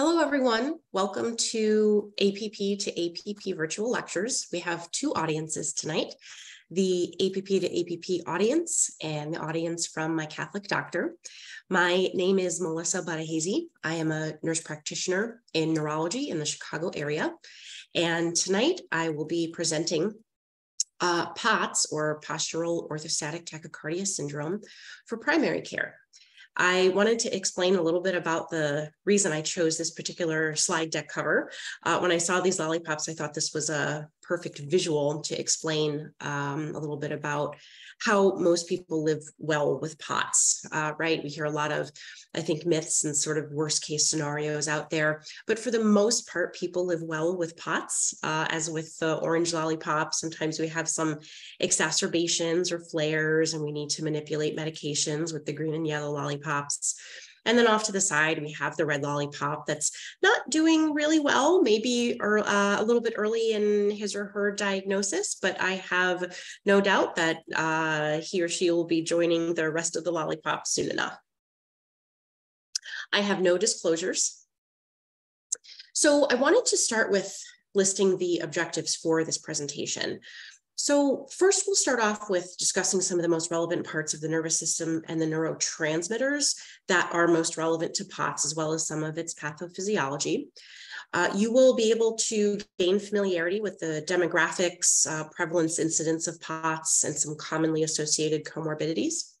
Hello, everyone. Welcome to APP to APP virtual lectures. We have two audiences tonight, the APP to APP audience and the audience from my Catholic doctor. My name is Melissa Budahazy. I am a nurse practitioner in neurology in the Chicago area. And tonight I will be presenting uh, POTS or postural orthostatic tachycardia syndrome for primary care. I wanted to explain a little bit about the reason I chose this particular slide deck cover. Uh, when I saw these lollipops, I thought this was a perfect visual to explain um, a little bit about how most people live well with POTS, uh, right? We hear a lot of, I think, myths and sort of worst case scenarios out there. But for the most part, people live well with POTS, uh, as with the orange lollipop. Sometimes we have some exacerbations or flares, and we need to manipulate medications with the green and yellow lollipops. And then off to the side, we have the red lollipop that's not doing really well, maybe or, uh, a little bit early in his or her diagnosis, but I have no doubt that uh, he or she will be joining the rest of the lollipop soon enough. I have no disclosures. So I wanted to start with listing the objectives for this presentation. So first we'll start off with discussing some of the most relevant parts of the nervous system and the neurotransmitters that are most relevant to POTS, as well as some of its pathophysiology. Uh, you will be able to gain familiarity with the demographics, uh, prevalence incidence of POTS, and some commonly associated comorbidities.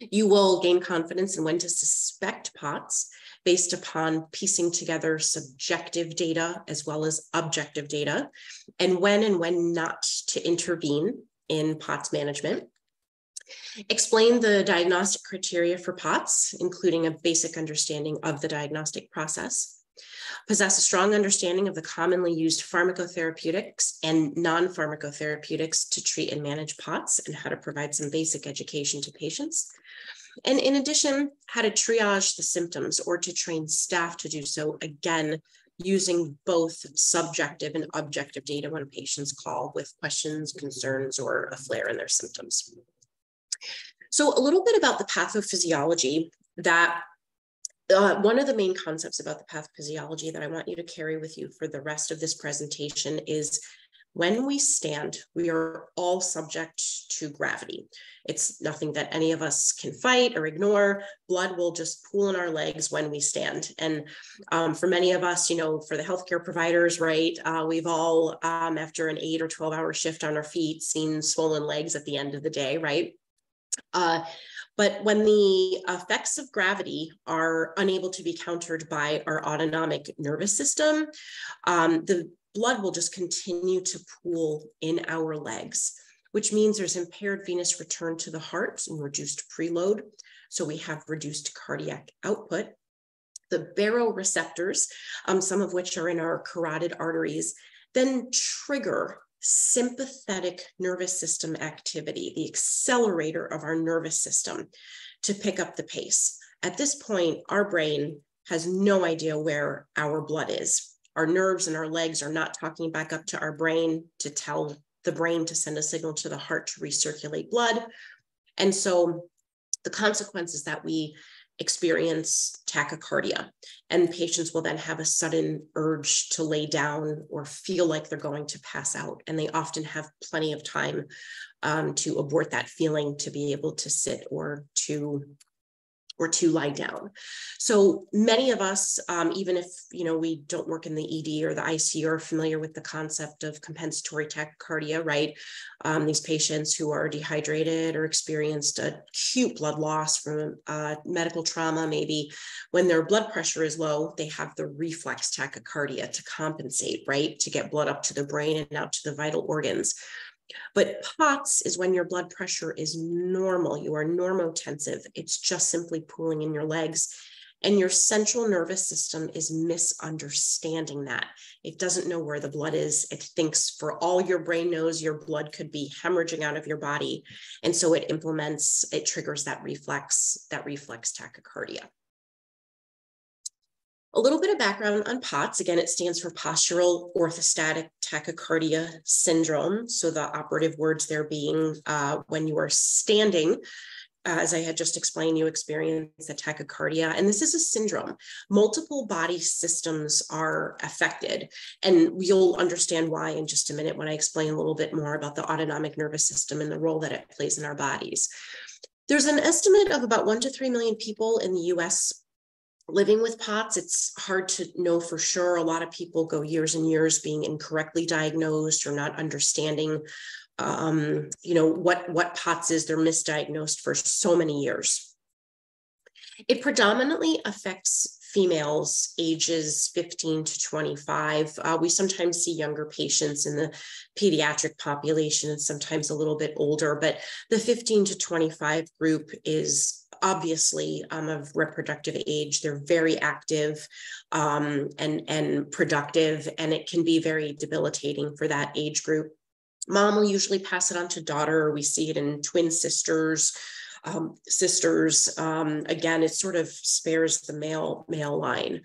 You will gain confidence in when to suspect POTS based upon piecing together subjective data as well as objective data, and when and when not to intervene in POTS management. Explain the diagnostic criteria for POTS, including a basic understanding of the diagnostic process. Possess a strong understanding of the commonly used pharmacotherapeutics and non pharmacotherapeutics to treat and manage POTS and how to provide some basic education to patients. And in addition, how to triage the symptoms or to train staff to do so, again, using both subjective and objective data when patients call with questions, concerns, or a flare in their symptoms. So a little bit about the pathophysiology that uh, one of the main concepts about the pathophysiology that I want you to carry with you for the rest of this presentation is when we stand, we are all subject to gravity. It's nothing that any of us can fight or ignore. Blood will just pool in our legs when we stand. And um, for many of us, you know, for the healthcare providers, right, uh, we've all, um, after an eight or 12 hour shift on our feet, seen swollen legs at the end of the day, right? Uh, but when the effects of gravity are unable to be countered by our autonomic nervous system, um, the blood will just continue to pool in our legs, which means there's impaired venous return to the heart and reduced preload. So we have reduced cardiac output. The baroreceptors, um, some of which are in our carotid arteries, then trigger sympathetic nervous system activity, the accelerator of our nervous system to pick up the pace. At this point, our brain has no idea where our blood is our nerves and our legs are not talking back up to our brain to tell the brain to send a signal to the heart to recirculate blood. And so the consequence is that we experience tachycardia and patients will then have a sudden urge to lay down or feel like they're going to pass out and they often have plenty of time um, to abort that feeling to be able to sit or to or to lie down. So many of us, um, even if you know we don't work in the ED or the ICU, are familiar with the concept of compensatory tachycardia, right? Um, these patients who are dehydrated or experienced acute blood loss from uh, medical trauma, maybe when their blood pressure is low, they have the reflex tachycardia to compensate, right, to get blood up to the brain and out to the vital organs. But POTS is when your blood pressure is normal. You are normotensive. It's just simply pooling in your legs. And your central nervous system is misunderstanding that. It doesn't know where the blood is. It thinks for all your brain knows your blood could be hemorrhaging out of your body. And so it implements, it triggers that reflex, that reflex tachycardia. A little bit of background on POTS. Again, it stands for postural orthostatic tachycardia syndrome. So the operative words there being uh, when you are standing, as I had just explained, you experience the tachycardia, and this is a syndrome. Multiple body systems are affected, and you'll understand why in just a minute when I explain a little bit more about the autonomic nervous system and the role that it plays in our bodies. There's an estimate of about one to three million people in the US living with POTS. It's hard to know for sure. A lot of people go years and years being incorrectly diagnosed or not understanding um, you know, what, what POTS is, they're misdiagnosed for so many years. It predominantly affects females ages 15 to 25. Uh, we sometimes see younger patients in the pediatric population and sometimes a little bit older, but the 15 to 25 group is obviously um, of reproductive age. They're very active um, and, and productive, and it can be very debilitating for that age group. Mom will usually pass it on to daughter, we see it in twin sisters, um, sisters. Um, again, it sort of spares the male male line.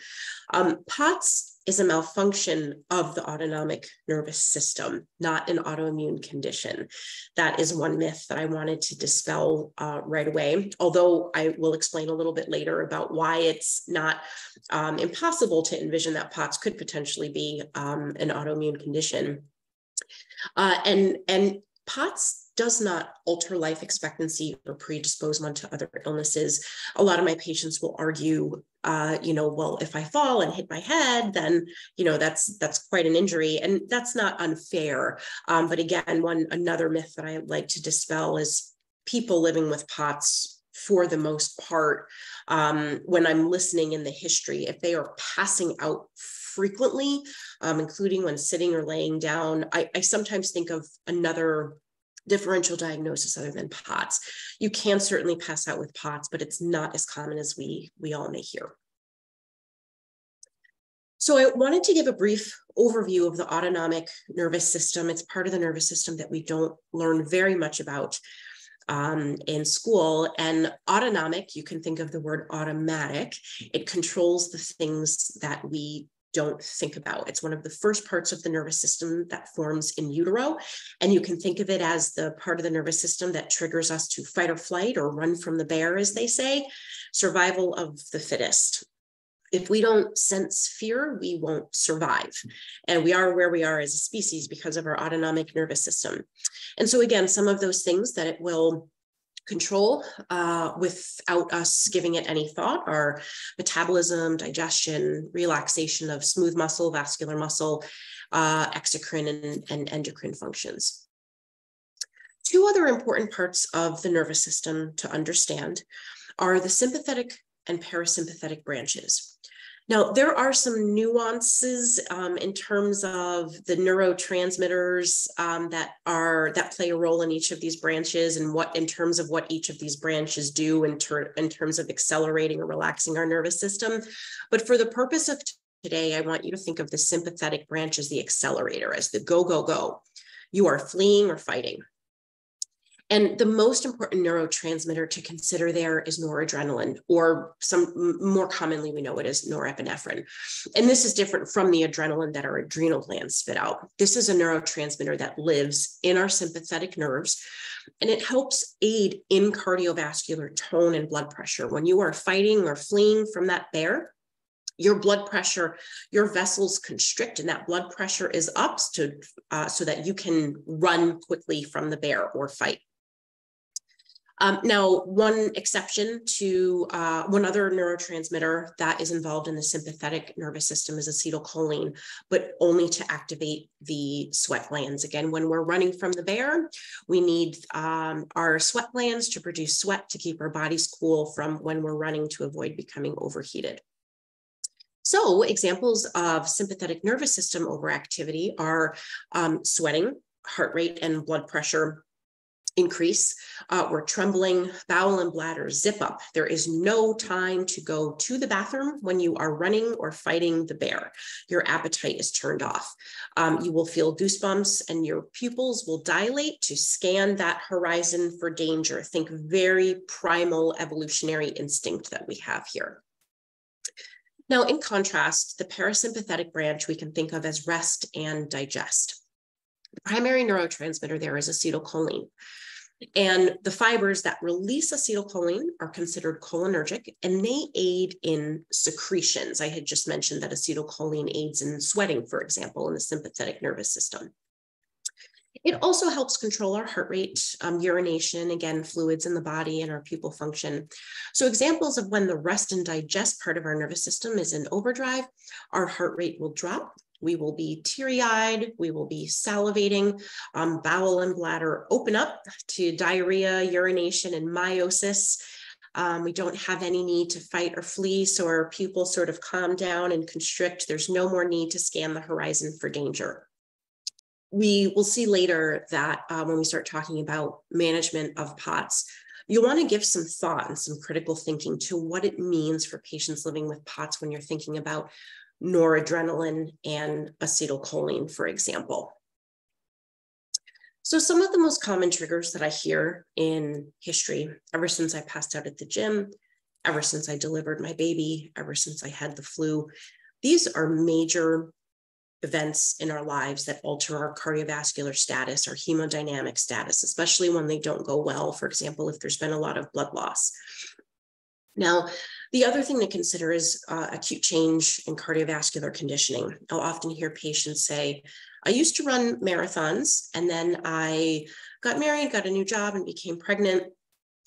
Um, POTS is a malfunction of the autonomic nervous system, not an autoimmune condition. That is one myth that I wanted to dispel uh, right away, although I will explain a little bit later about why it's not um, impossible to envision that POTS could potentially be um, an autoimmune condition. Uh, and, and POTS does not alter life expectancy or predispose one to other illnesses. A lot of my patients will argue, uh, you know, well, if I fall and hit my head, then you know that's that's quite an injury, and that's not unfair. Um, but again, one another myth that I like to dispel is people living with POTS for the most part, um, when I'm listening in the history, if they are passing out frequently, um, including when sitting or laying down. I, I sometimes think of another differential diagnosis other than POTS. You can certainly pass out with POTS, but it's not as common as we, we all may hear. So I wanted to give a brief overview of the autonomic nervous system. It's part of the nervous system that we don't learn very much about um, in school. And autonomic, you can think of the word automatic. It controls the things that we don't think about. It's one of the first parts of the nervous system that forms in utero. And you can think of it as the part of the nervous system that triggers us to fight or flight or run from the bear, as they say, survival of the fittest. If we don't sense fear, we won't survive. And we are where we are as a species because of our autonomic nervous system. And so, again, some of those things that it will control uh, without us giving it any thought Our metabolism, digestion, relaxation of smooth muscle, vascular muscle, uh, exocrine, and, and endocrine functions. Two other important parts of the nervous system to understand are the sympathetic and parasympathetic branches. Now, there are some nuances um, in terms of the neurotransmitters um, that are that play a role in each of these branches, and what in terms of what each of these branches do in, ter- in terms of accelerating or relaxing our nervous system. But for the purpose of today, I want you to think of the sympathetic branch as the accelerator, as the go go go. You are fleeing or fighting. And the most important neurotransmitter to consider there is noradrenaline, or some more commonly we know it as norepinephrine. And this is different from the adrenaline that our adrenal glands spit out. This is a neurotransmitter that lives in our sympathetic nerves, and it helps aid in cardiovascular tone and blood pressure. When you are fighting or fleeing from that bear, your blood pressure, your vessels constrict, and that blood pressure is up to, uh, so that you can run quickly from the bear or fight. Um, now, one exception to uh, one other neurotransmitter that is involved in the sympathetic nervous system is acetylcholine, but only to activate the sweat glands. Again, when we're running from the bear, we need um, our sweat glands to produce sweat to keep our bodies cool from when we're running to avoid becoming overheated. So examples of sympathetic nervous system overactivity are um, sweating, heart rate and blood pressure increase uh, or trembling, bowel and bladder zip up. There is no time to go to the bathroom when you are running or fighting the bear. Your appetite is turned off. Um, you will feel goosebumps and your pupils will dilate to scan that horizon for danger. Think very primal evolutionary instinct that we have here. Now, in contrast, the parasympathetic branch we can think of as rest and digest. The primary neurotransmitter there is acetylcholine. And the fibers that release acetylcholine are considered cholinergic and they aid in secretions. I had just mentioned that acetylcholine aids in sweating, for example, in the sympathetic nervous system. It also helps control our heart rate, um, urination, again, fluids in the body and our pupil function. So examples of when the rest and digest part of our nervous system is in overdrive, our heart rate will drop. We will be teary-eyed, we will be salivating, um, bowel and bladder open up to diarrhea, urination, and miosis. Um, we don't have any need to fight or flee, so our pupils sort of calm down and constrict. There's no more need to scan the horizon for danger we will see later that uh, when we start talking about management of POTS, you'll want to give some thought and some critical thinking to what it means for patients living with POTS when you're thinking about noradrenaline and acetylcholine, for example. So some of the most common triggers that I hear in history, ever since I passed out at the gym, ever since I delivered my baby, ever since I had the flu, these are major events in our lives that alter our cardiovascular status or hemodynamic status, especially when they don't go well. For example, if there's been a lot of blood loss. Now, the other thing to consider is uh, acute change in cardiovascular conditioning. I'll often hear patients say, I used to run marathons and then I got married, got a new job, and became pregnant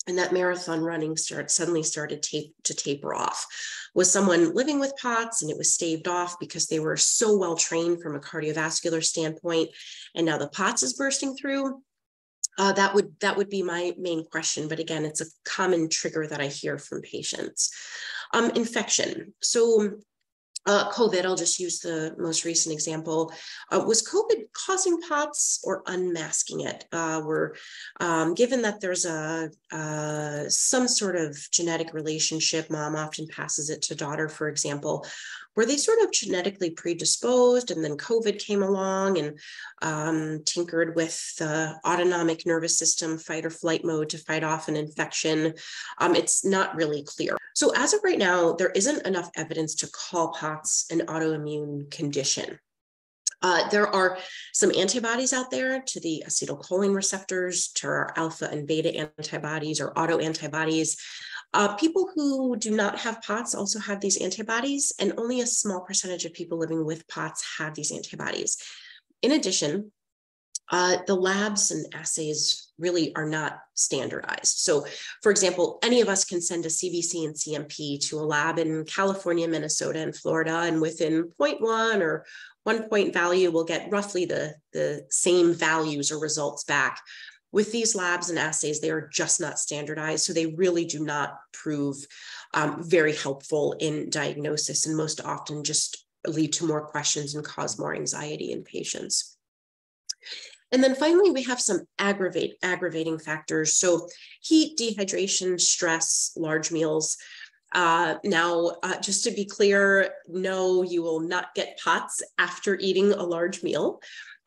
and that marathon running start suddenly started tape, to taper off. Was someone living with POTS and it was staved off because they were so well trained from a cardiovascular standpoint, and now the POTS is bursting through? Uh, that would that would be my main question. But again, it's a common trigger that I hear from patients. Um, infection. So uh, COVID, I'll just use the most recent example. Uh, was COVID causing POTS or unmasking it? Uh, we're um, given that there's a uh, some sort of genetic relationship, mom often passes it to daughter, for example were they sort of genetically predisposed and then covid came along and um, tinkered with the autonomic nervous system fight or flight mode to fight off an infection? Um, it's not really clear. So as of right now there isn't enough evidence to call pots an autoimmune condition. Uh, there are some antibodies out there to the acetylcholine receptors, to our alpha and beta antibodies or autoantibodies. Uh, people who do not have POTS also have these antibodies, and only a small percentage of people living with POTS have these antibodies. In addition, uh, the labs and assays really are not standardized. So, for example, any of us can send a CBC and CMP to a lab in California, Minnesota, and Florida, and within 0.1 or one point value, we'll get roughly the, the same values or results back with these labs and assays, they are just not standardized. So they really do not prove um, very helpful in diagnosis and most often just lead to more questions and cause more anxiety in patients. And then finally, we have some aggravate, aggravating factors. So heat, dehydration, stress, large meals. Uh, now, uh, just to be clear, no, you will not get POTS after eating a large meal.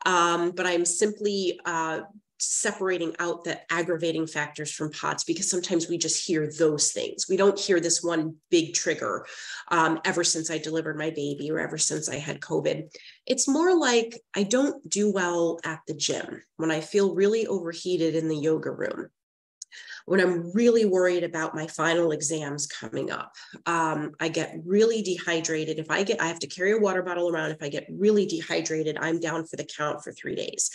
Um, but I'm simply uh, separating out the aggravating factors from POTS because sometimes we just hear those things. We don't hear this one big trigger um, ever since I delivered my baby or ever since I had COVID. It's more like I don't do well at the gym when I feel really overheated in the yoga room. When I'm really worried about my final exams coming up, um, I get really dehydrated. If I get, I have to carry a water bottle around. If I get really dehydrated, I'm down for the count for three days.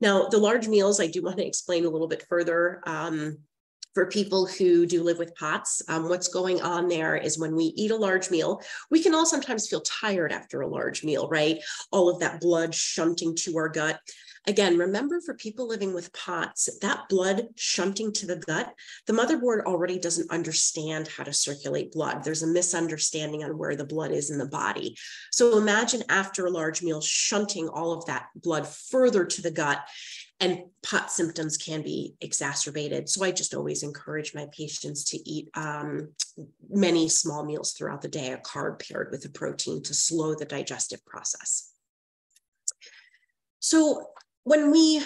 Now, the large meals, I do want to explain a little bit further. Um, for people who do live with POTS, um, what's going on there is when we eat a large meal, we can all sometimes feel tired after a large meal, right? All of that blood shunting to our gut. Again, remember for people living with POTS, that blood shunting to the gut, the motherboard already doesn't understand how to circulate blood. There's a misunderstanding on where the blood is in the body. So imagine after a large meal, shunting all of that blood further to the gut and pot symptoms can be exacerbated. So I just always encourage my patients to eat um, many small meals throughout the day, a carb paired with a protein to slow the digestive process. So when we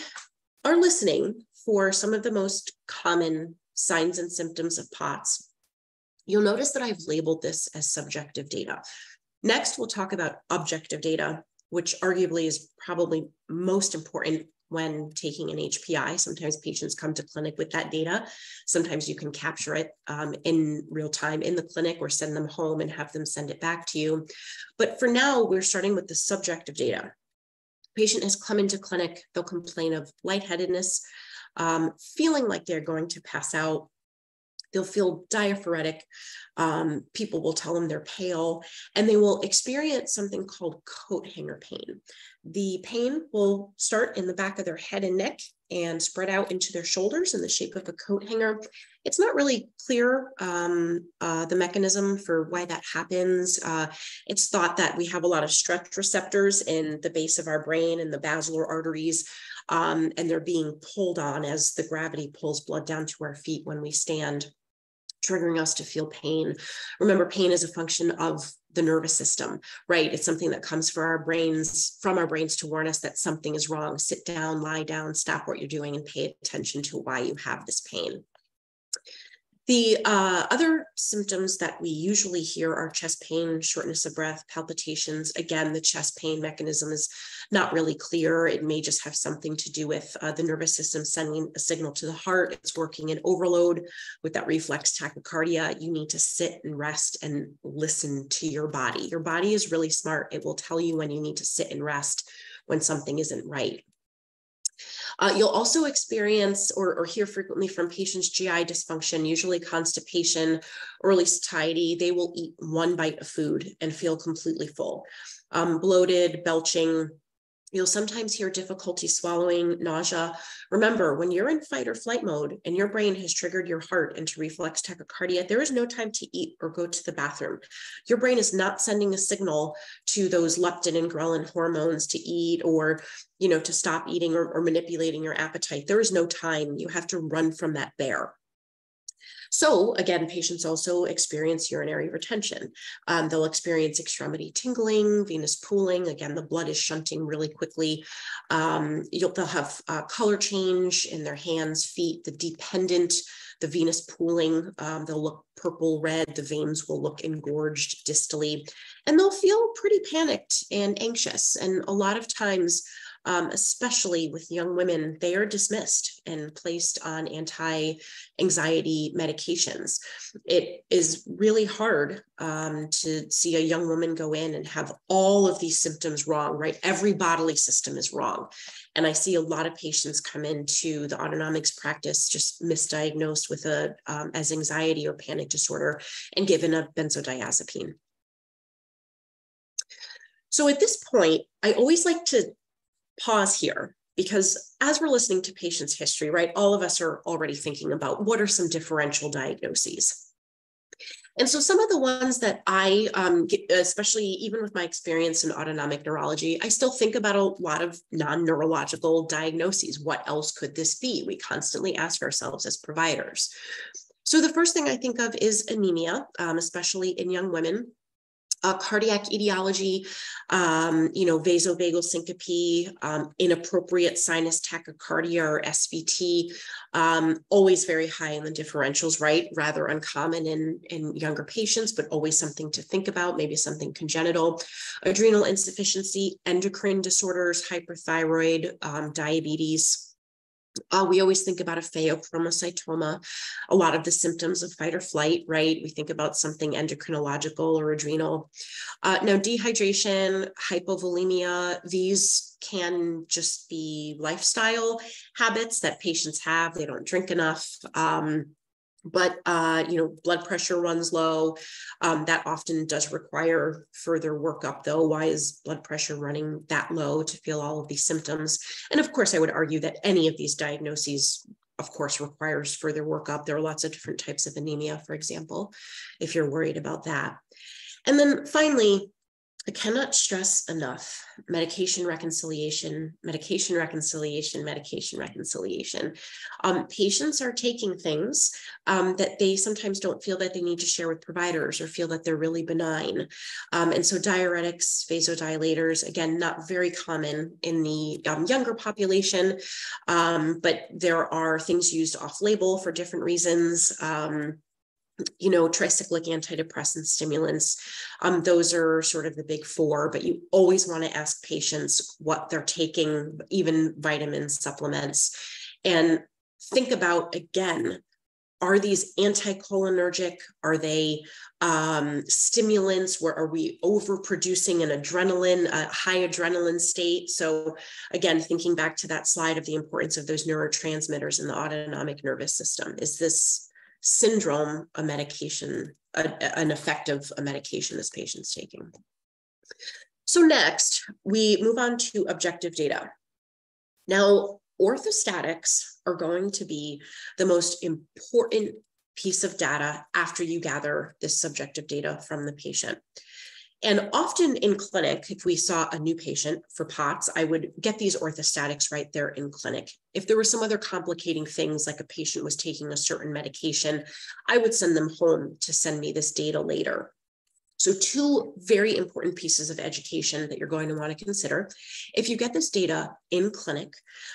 are listening for some of the most common signs and symptoms of POTS, you'll notice that I've labeled this as subjective data. Next, we'll talk about objective data, which arguably is probably most important when taking an HPI. Sometimes patients come to clinic with that data. Sometimes you can capture it um, in real time in the clinic or send them home and have them send it back to you. But for now, we're starting with the subjective data. Patient has come into clinic, they'll complain of lightheadedness, um, feeling like they're going to pass out, They'll feel diaphoretic. Um, people will tell them they're pale, and they will experience something called coat hanger pain. The pain will start in the back of their head and neck and spread out into their shoulders in the shape of a coat hanger. It's not really clear um, uh, the mechanism for why that happens. Uh, it's thought that we have a lot of stretch receptors in the base of our brain and the basilar arteries, um, and they're being pulled on as the gravity pulls blood down to our feet when we stand triggering us to feel pain. Remember, pain is a function of the nervous system, right? It's something that comes from our brains, from our brains to warn us that something is wrong. Sit down, lie down, stop what you're doing, and pay attention to why you have this pain. The uh, other symptoms that we usually hear are chest pain, shortness of breath, palpitations. Again, the chest pain mechanism is not really clear. It may just have something to do with uh, the nervous system sending a signal to the heart. It's working in overload with that reflex tachycardia. You need to sit and rest and listen to your body. Your body is really smart. It will tell you when you need to sit and rest when something isn't right. Uh, you'll also experience or, or hear frequently from patients GI dysfunction, usually constipation, early satiety. They will eat one bite of food and feel completely full. Um, bloated, belching, You'll sometimes hear difficulty swallowing, nausea. Remember, when you're in fight or flight mode and your brain has triggered your heart into reflex tachycardia, there is no time to eat or go to the bathroom. Your brain is not sending a signal to those leptin and ghrelin hormones to eat or, you know, to stop eating or, or manipulating your appetite. There is no time. You have to run from that bear. So again, patients also experience urinary retention. Um, they'll experience extremity tingling, venous pooling. Again, the blood is shunting really quickly. Um, they'll have uh, color change in their hands, feet, the dependent, the venous pooling. Um, they'll look purple red. The veins will look engorged distally, and they'll feel pretty panicked and anxious. And a lot of times, um, especially with young women, they are dismissed and placed on anti anxiety medications. It is really hard um, to see a young woman go in and have all of these symptoms wrong, right? Every bodily system is wrong. And I see a lot of patients come into the autonomics practice just misdiagnosed with a um, as anxiety or panic disorder and given a benzodiazepine. So at this point, I always like to pause here because as we're listening to patients' history, right, all of us are already thinking about what are some differential diagnoses. And so some of the ones that I, um, especially even with my experience in autonomic neurology, I still think about a lot of non-neurological diagnoses. What else could this be? We constantly ask ourselves as providers. So the first thing I think of is anemia, um, especially in young women uh, cardiac etiology, um, you know, vasovagal syncope, um, inappropriate sinus tachycardia or SVT, um, always very high in the differentials, right? Rather uncommon in, in younger patients, but always something to think about, maybe something congenital, adrenal insufficiency, endocrine disorders, hyperthyroid, um, diabetes, uh, we always think about a pheochromocytoma, a lot of the symptoms of fight or flight, right? We think about something endocrinological or adrenal. Uh, now, dehydration, hypovolemia, these can just be lifestyle habits that patients have. They don't drink enough. Um, but uh, you know blood pressure runs low um, that often does require further workup though. Why is blood pressure running that low to feel all of these symptoms? And of course i would argue that any of these diagnoses of course requires further workup. There are lots of different types of anemia for example if you're worried about that. And then finally I cannot stress enough medication reconciliation, medication reconciliation, medication reconciliation. Um, patients are taking things um, that they sometimes don't feel that they need to share with providers or feel that they're really benign. Um, and so diuretics, vasodilators, again, not very common in the um, younger population, um, but there are things used off label for different reasons. You know, tricyclic antidepressant stimulants. Um, those are sort of the big four, but you always want to ask patients what they're taking, even vitamin supplements, and think about again are these anticholinergic? Are they um, stimulants? Where are we overproducing an adrenaline, a high adrenaline state? So again, thinking back to that slide of the importance of those neurotransmitters in the autonomic nervous system, is this syndrome a medication, a, an effective a medication this patient's taking? So next, we move on to objective data. Now, orthostatics are going to be the most important piece of data after you gather this subjective data from the patient. And often in clinic, if we saw a new patient for POTS, I would get these orthostatics right there in clinic. If there were some other complicating things, like a patient was taking a certain medication, I would send them home to send me this data later. So two very important pieces of education that you're going to want to consider. If you get this data in clinic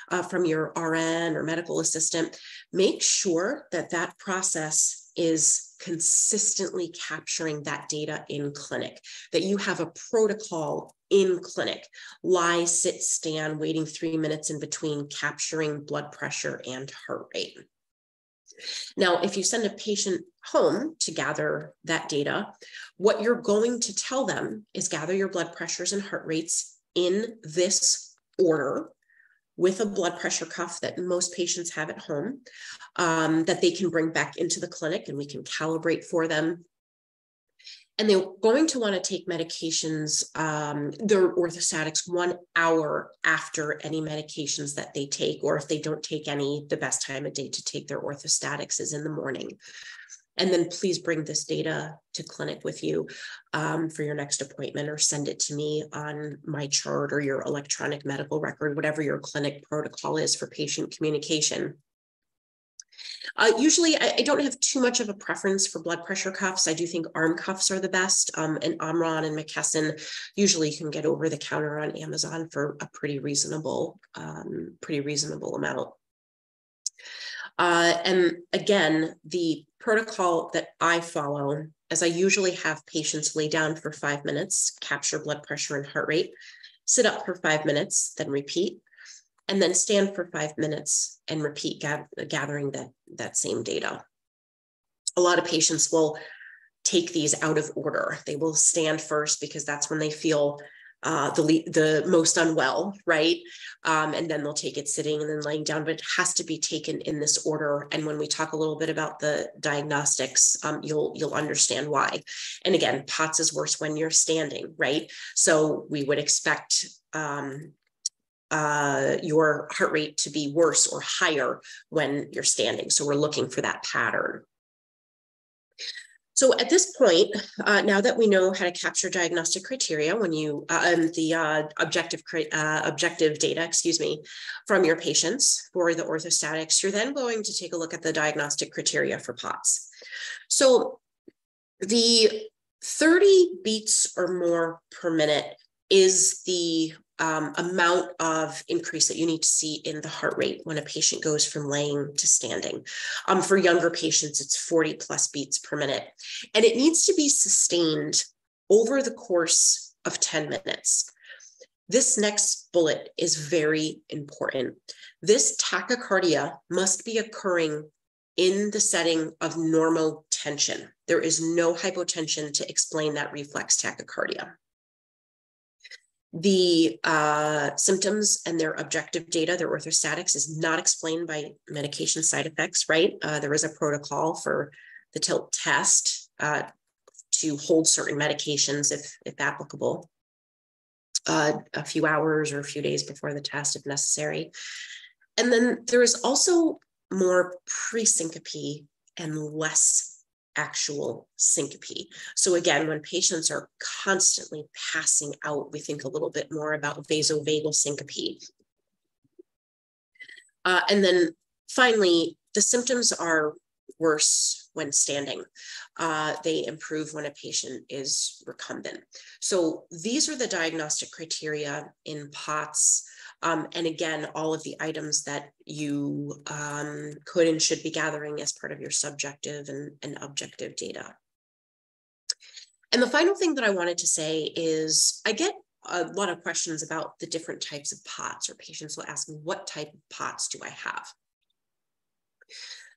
uh, from your RN or medical assistant, make sure that that process is consistently capturing that data in clinic, that you have a protocol in clinic, lie, sit, stand, waiting three minutes in between, capturing blood pressure and heart rate. Now, if you send a patient home to gather that data, what you're going to tell them is gather your blood pressures and heart rates in this order with a blood pressure cuff that most patients have at home um, that they can bring back into the clinic and we can calibrate for them and they're going to want to take medications, um, their orthostatics one hour after any medications that they take, or if they don't take any, the best time of day to take their orthostatics is in the morning. And then please bring this data to clinic with you um, for your next appointment or send it to me on my chart or your electronic medical record, whatever your clinic protocol is for patient communication. Uh, usually, I, I, don't have too much of a preference for blood pressure cuffs. I do think arm cuffs are the best, um, and Omron and McKesson usually you can get over the counter on Amazon for a pretty reasonable, um, pretty reasonable amount. Uh, and again, the protocol that I follow, as I usually have patients lay down for five minutes, capture blood pressure and heart rate, sit up for five minutes, then repeat and then stand for five minutes and repeat gathering that, that same data. A lot of patients will take these out of order. They will stand first because that's when they feel uh, the the most unwell, right? Um, and then they'll take it sitting and then laying down, but it has to be taken in this order. And when we talk a little bit about the diagnostics, um, you'll you'll understand why. And again, POTS is worse when you're standing, right? So we would expect um, uh, your heart rate to be worse or higher when you're standing. So we're looking for that pattern. So at this point, uh, now that we know how to capture diagnostic criteria when you uh, um, the uh, objective uh, objective data, excuse me, from your patients for the orthostatics, you're then going to take a look at the diagnostic criteria for POTS. So the 30 beats or more per minute is the um, amount of increase that you need to see in the heart rate when a patient goes from laying to standing. Um, for younger patients, it's 40 plus beats per minute. And it needs to be sustained over the course of 10 minutes. This next bullet is very important. This tachycardia must be occurring in the setting of normal tension. There is no hypotension to explain that reflex tachycardia the uh, symptoms and their objective data, their orthostatics, is not explained by medication side effects, right? Uh, there is a protocol for the TILT test uh, to hold certain medications if, if applicable, uh, a few hours or a few days before the test if necessary. And then there is also more pre-syncope and less actual syncope. So again, when patients are constantly passing out, we think a little bit more about vasovagal syncope. Uh, and then finally, the symptoms are worse when standing. Uh, they improve when a patient is recumbent. So these are the diagnostic criteria in POTS Um, and again, all of the items that you um, could and should be gathering as part of your subjective and, and objective data. And the final thing that I wanted to say is I get a lot of questions about the different types of POTS, or patients will ask me, what type of POTS do I have?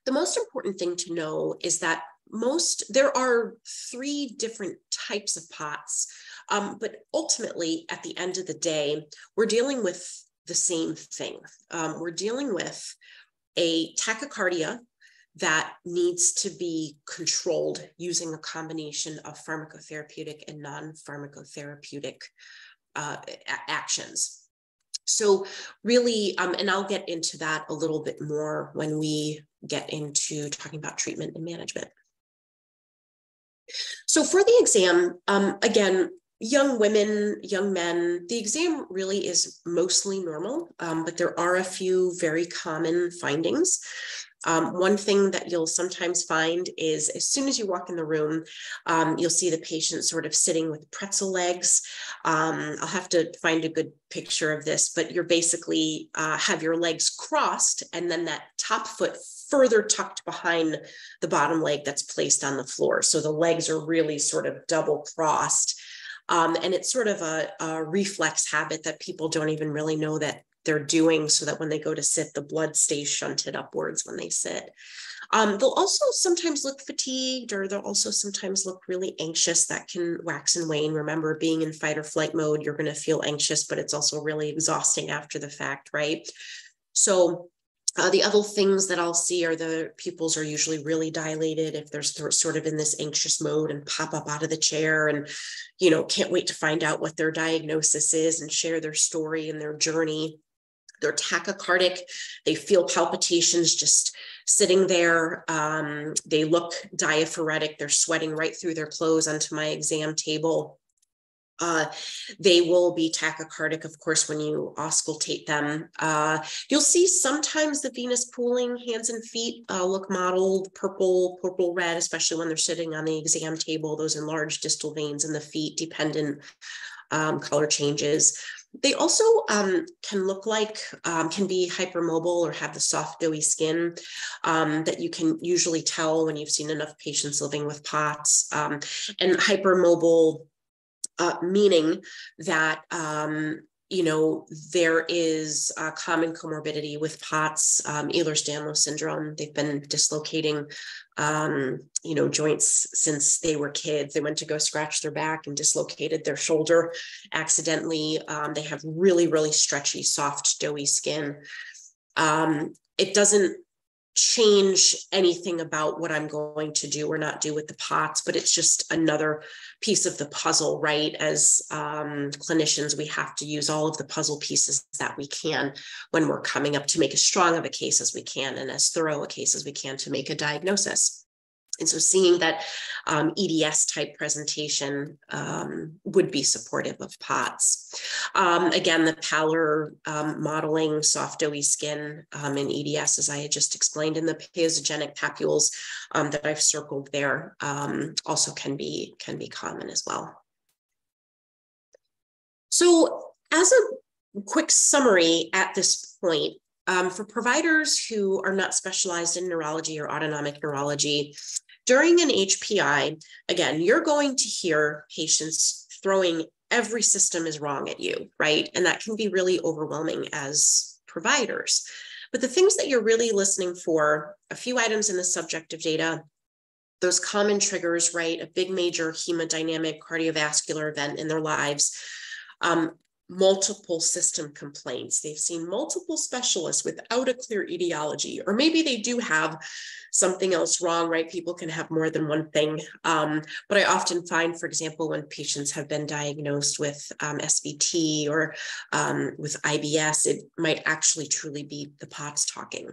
The most important thing to know is that most, there are three different types of POTS, um, but ultimately at the end of the day, we're dealing with the same thing. Um, we're dealing with a tachycardia that needs to be controlled using a combination of pharmacotherapeutic and non-pharmacotherapeutic uh, actions. So really, um, and I'll get into that a little bit more when we get into talking about treatment and management. So for the exam, um, again, young women, young men, the exam really is mostly normal, um, but there are a few very common findings. Um, one thing that you'll sometimes find is as soon as you walk in the room, um, you'll see the patient sort of sitting with pretzel legs. Um, I'll have to find a good picture of this, but you're basically uh, have your legs crossed and then that top foot further tucked behind the bottom leg that's placed on the floor. So the legs are really sort of double crossed. Um, and it's sort of a, a, reflex habit that people don't even really know that they're doing so that when they go to sit, the blood stays shunted upwards when they sit. Um, they'll also sometimes look fatigued or they'll also sometimes look really anxious. That can wax and wane. Remember, being in fight or flight mode, you're going to feel anxious, but it's also really exhausting after the fact, right? So uh, the other things that I'll see are the pupils are usually really dilated if they're sort of in this anxious mode and pop up out of the chair and, you know, can't wait to find out what their diagnosis is and share their story and their journey. They're tachycardic. They feel palpitations just sitting there. Um, they look diaphoretic. They're sweating right through their clothes onto my exam table. Uh, they will be tachycardic, of course, when you auscultate them. Uh, you'll see sometimes the venous pooling, hands and feet uh, look mottled purple, purple red, especially when they're sitting on the exam table, those enlarged distal veins in the feet, dependent um, color changes. They also um, can look like, um, can be hypermobile or have the soft, doughy skin um, that you can usually tell when you've seen enough patients living with POTS. Um, and hypermobile uh, meaning that um, you know, there is a common comorbidity with POTS, um, Ehlers-Danlos syndrome. They've been dislocating, um, you know, joints since they were kids. They went to go scratch their back and dislocated their shoulder accidentally. Um, they have really, really stretchy, soft, doughy skin. Um, it doesn't change anything about what I'm going to do or not do with the POTS, but it's just another piece of the puzzle, right? As um, clinicians, we have to use all of the puzzle pieces that we can when we're coming up to make as strong of a case as we can and as thorough a case as we can to make a diagnosis. And so seeing that um, EDS type presentation um, would be supportive of POTS. Um, again, the pallor um, mottling soft doughy skin um, in EDS, as I had just explained, in the piezogenic papules um, that I've circled there also can be, can be common as well. So as a quick summary at this point, um, for providers who are not specialized in neurology or autonomic neurology, during an HPI, again, you're going to hear patients throwing every system is wrong at you, right? And that can be really overwhelming as providers. But the things that you're really listening for, a few items in the subjective data, those common triggers, right? A big major hemodynamic cardiovascular event in their lives, um, multiple system complaints. They've seen multiple specialists without a clear etiology, or maybe they do have something else wrong, right? People can have more than one thing. Um, but I often find, for example, when patients have been diagnosed with um, SVT or um, with IBS, it might actually truly be the POTS talking.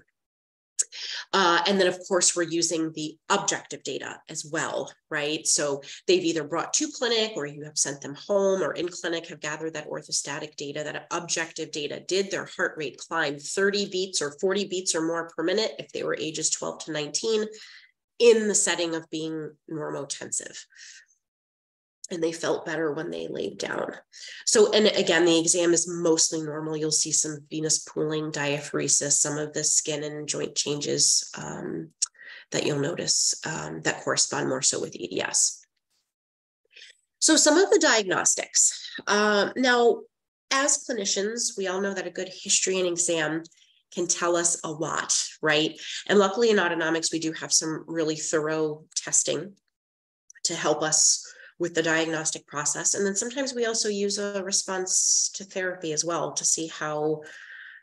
Uh, and then, of course, we're using the objective data as well, right? So they've either brought to clinic or you have sent them home or in clinic have gathered that orthostatic data, that objective data. Did their heart rate climb 30 beats or 40 beats or more per minute if they were ages 12 to 19 in the setting of being normotensive? And they felt better when they laid down. So, and again, the exam is mostly normal. You'll see some venous pooling, diaphoresis, some of the skin and joint changes um, that you'll notice um, that correspond more so with EDS. So, some of the diagnostics. Uh, now, as clinicians, we all know that a good history and exam can tell us a lot, right? And luckily in autonomics, we do have some really thorough testing to help us with the diagnostic process. And then sometimes we also use a response to therapy as well to see how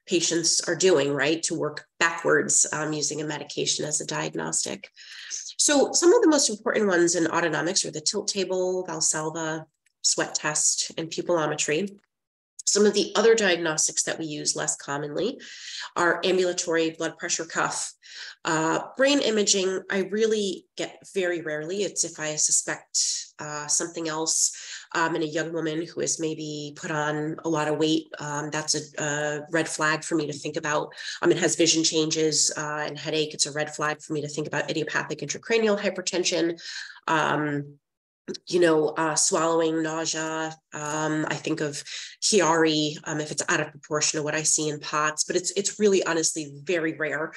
patients are doing, right? To work backwards um, using a medication as a diagnostic. So some of the most important ones in autonomics are the tilt table, Valsalva, sweat test, and pupillometry. Some of the other diagnostics that we use less commonly are ambulatory blood pressure cuff. Uh, brain imaging, I really get very rarely. It's if I suspect uh, something else um, in a young woman who has maybe put on a lot of weight. Um, that's a, a, red flag for me to think about. Um, it has vision changes uh, and headache. It's a red flag for me to think about idiopathic intracranial hypertension. Um, you know, uh, swallowing, nausea. Um, I think of Chiari um, if it's out of proportion to what I see in POTS, but it's it's really honestly very rare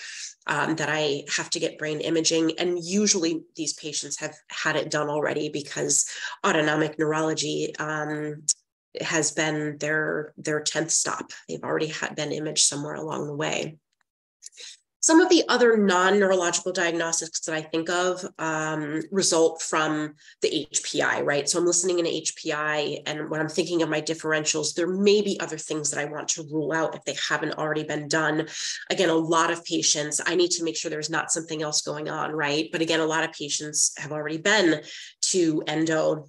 um, that I have to get brain imaging. And usually these patients have had it done already because autonomic neurology um, has been their their 10th stop. They've already had been imaged somewhere along the way. Some of the other non-neurological diagnostics that I think of um, result from the HPI, right? So I'm listening in HPI, and when I'm thinking of my differentials, there may be other things that I want to rule out if they haven't already been done. Again, a lot of patients, I need to make sure there's not something else going on, right? But again, a lot of patients have already been to endo